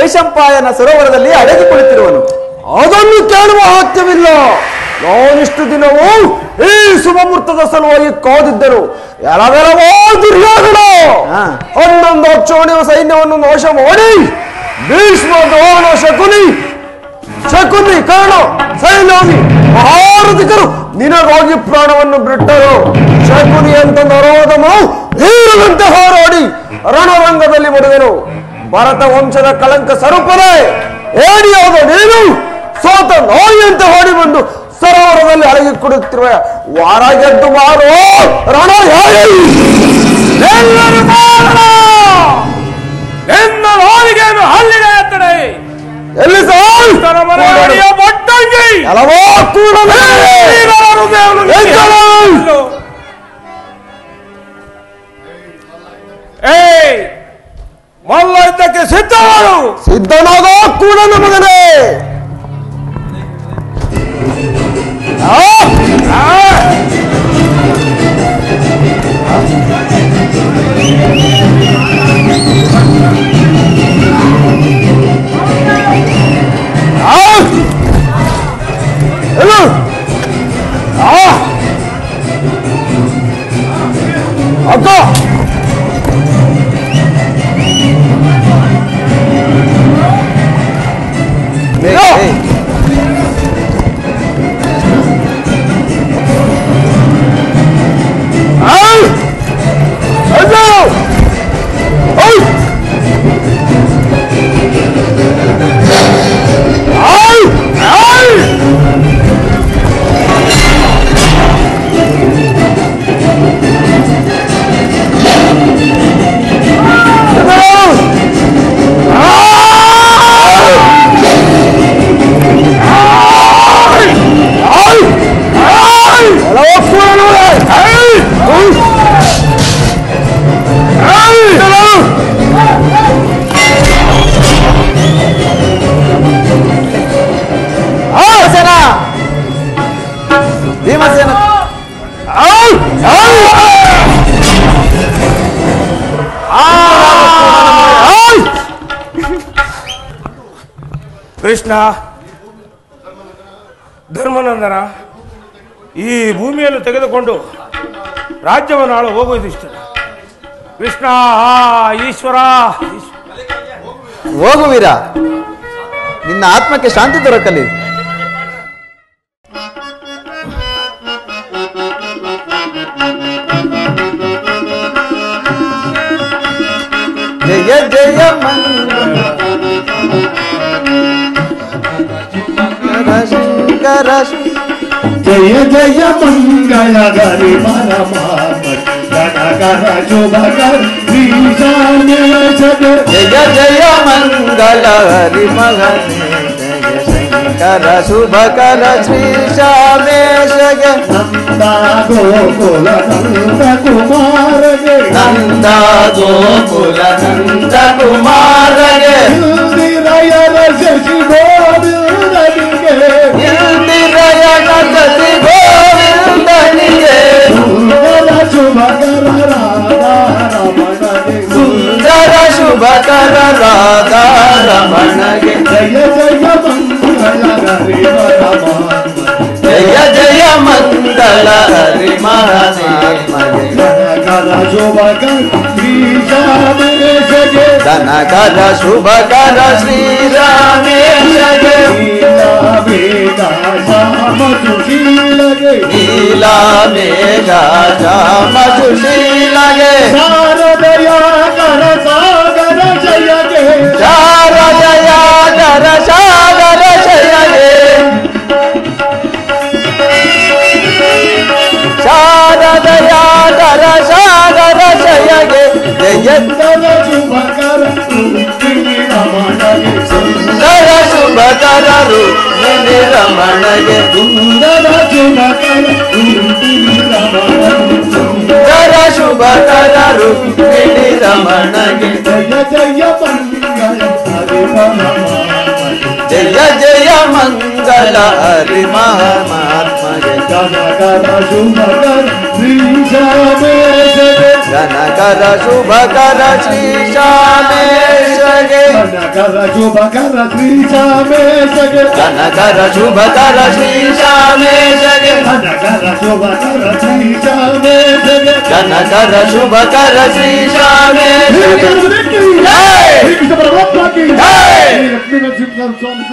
ವೈಶಂಪಾಯನ ಸರೋವರದಲ್ಲಿ ಅಡಗಿ ಕುಳಿತಿರುವನು ಅದನ್ನು ಕೇಳುವ ಅಗತ್ಯವಿಲ್ಲ. ನಾನಿಷ್ಟು ದಿನವೂ ಈ ಶುಭಮೂರ್ತದ ಸಲುವಾಗಿ ಕಾದಿದ್ದರು ಎಲ್ಲವೆಲ್ಲವೋ ದುರ್ಯೋಧನ. ಹನ್ನೊಂದು ಅಕ್ಷೋಣಿಯ ಸೈನ್ಯವನ್ನು ನಾಶ ಮಾಡಿ ಭೀಷ್ಮ ದ್ರೋಣ ಶಕುನಿ ಶಕುನಿ ಕರ್ಣ ಸೈನ್ಯವಾಗಿ ಮಹಾರಥಿಕರು ನಿನಗಾಗಿ ಪ್ರಾಣವನ್ನು ಬಿಟ್ಟರು. ಶಕುನಿ ಅಂತ ನರೋದನು ಹೀರದಂತೆ ಹೋರಾಡಿ ರಣರಂಗದಲ್ಲಿ ಮಡಿದನು ಭರತ ವಂಶದ ಕಳಂಕ ಸ್ವರೂಪನೇ ಹೋದ ನೀನು ಸೋತ ನಾಯಿಯಂತೆ ಓಡಿ ಬಂದು ಸರೋವರದಲ್ಲಿ ಅಡಗಿ ಕೊಡುತ್ತಿರುವ ವಾರ ಗೆದ್ದು ಮಾರೋ ರಣ ಎಲ್ಲರೂ ಮಾರಣ! ನಿನ್ನ ನಾಲಿಗೆಯನ್ನು ಹಲ್ಲಿನ ಎತ್ತಡೆ ಎಲ್ಲಿ ಮನೆಯ ಮೊಟ್ಟಂಗಿ. ಎಲ್ಲವೋ ಕೂಡಲೇ. ಸಿದ್ಧನಾದ ಕೂಡ ಮಗನೇ ಕೃಷ್ಣ ಧರ್ಮನಂದನ ಈ ಭೂಮಿಯನ್ನು ತೆಗೆದುಕೊಂಡು ರಾಜ್ಯವನ್ನು ಆಳು ಹೋಗುವುದಿಷ್ಟ ಕೃಷ್ಣ ಆ ಈಶ್ವರ ಹೋಗು ವೀರ ನಿನ್ನ ಆತ್ಮಕ್ಕೆ ಶಾಂತಿ ದೊರಕಲಿ ಜಯ रस। जय जय मारा जय जय मंगल हरि मगने कर शुभ कर श्री श्यामेश नंदा नंद कुमार गे। नंदा गोकुल नंद कुमार गे। इंदिरा गे ಸುಂದರ ಶುಭಕರ ರಾಧಾ ರಮಣಗೆ ಸುಂದರ ಶುಭಕರ ರಾಧಾ ರಮಣಗೆ ಜಯ मेघा श्याम तुझी लगे। लगे। चार दया कर सागर जय चार दया कर सागर जय चार दया कर सागर जय गे जय। ಶುಭಕರ ರುಕ್ಮಿಣಿ ರಮಣಗೆ ಸುಂದರ ಶುಭಕರ ರುಕ್ಮಿಣಿ ರಮಣಗೆ ಸುಂದರ ಶುಭಕರ ರುಕ್ಮಿಣಿ ರಮಣಗೆ ಜಯ ಜಯ ಮಂಗಳ ಹರಿ ಪರಮಾತ್ಮಗೆ ಜಯ ಜಯ ಮಂಗಲ ಹರಿ ಮಹಾತ್ಮಗೆ ఘనకర శుభకర శ్రీశామేశగే ఘనకర శుభకర శ్రీశామేశగే ఘనకర శుభకర శ్రీశామేశగే ఘనకర శుభకర శ్రీశామేశగే ఘనకర శుభకర శ్రీశామేశగే ఘనకర శుభకర శ్రీశామేశగే శ్రీ కృష్ణ పరమాత్మ की జై శ్రీ లక్ష్మీ నరసింహ స్వామి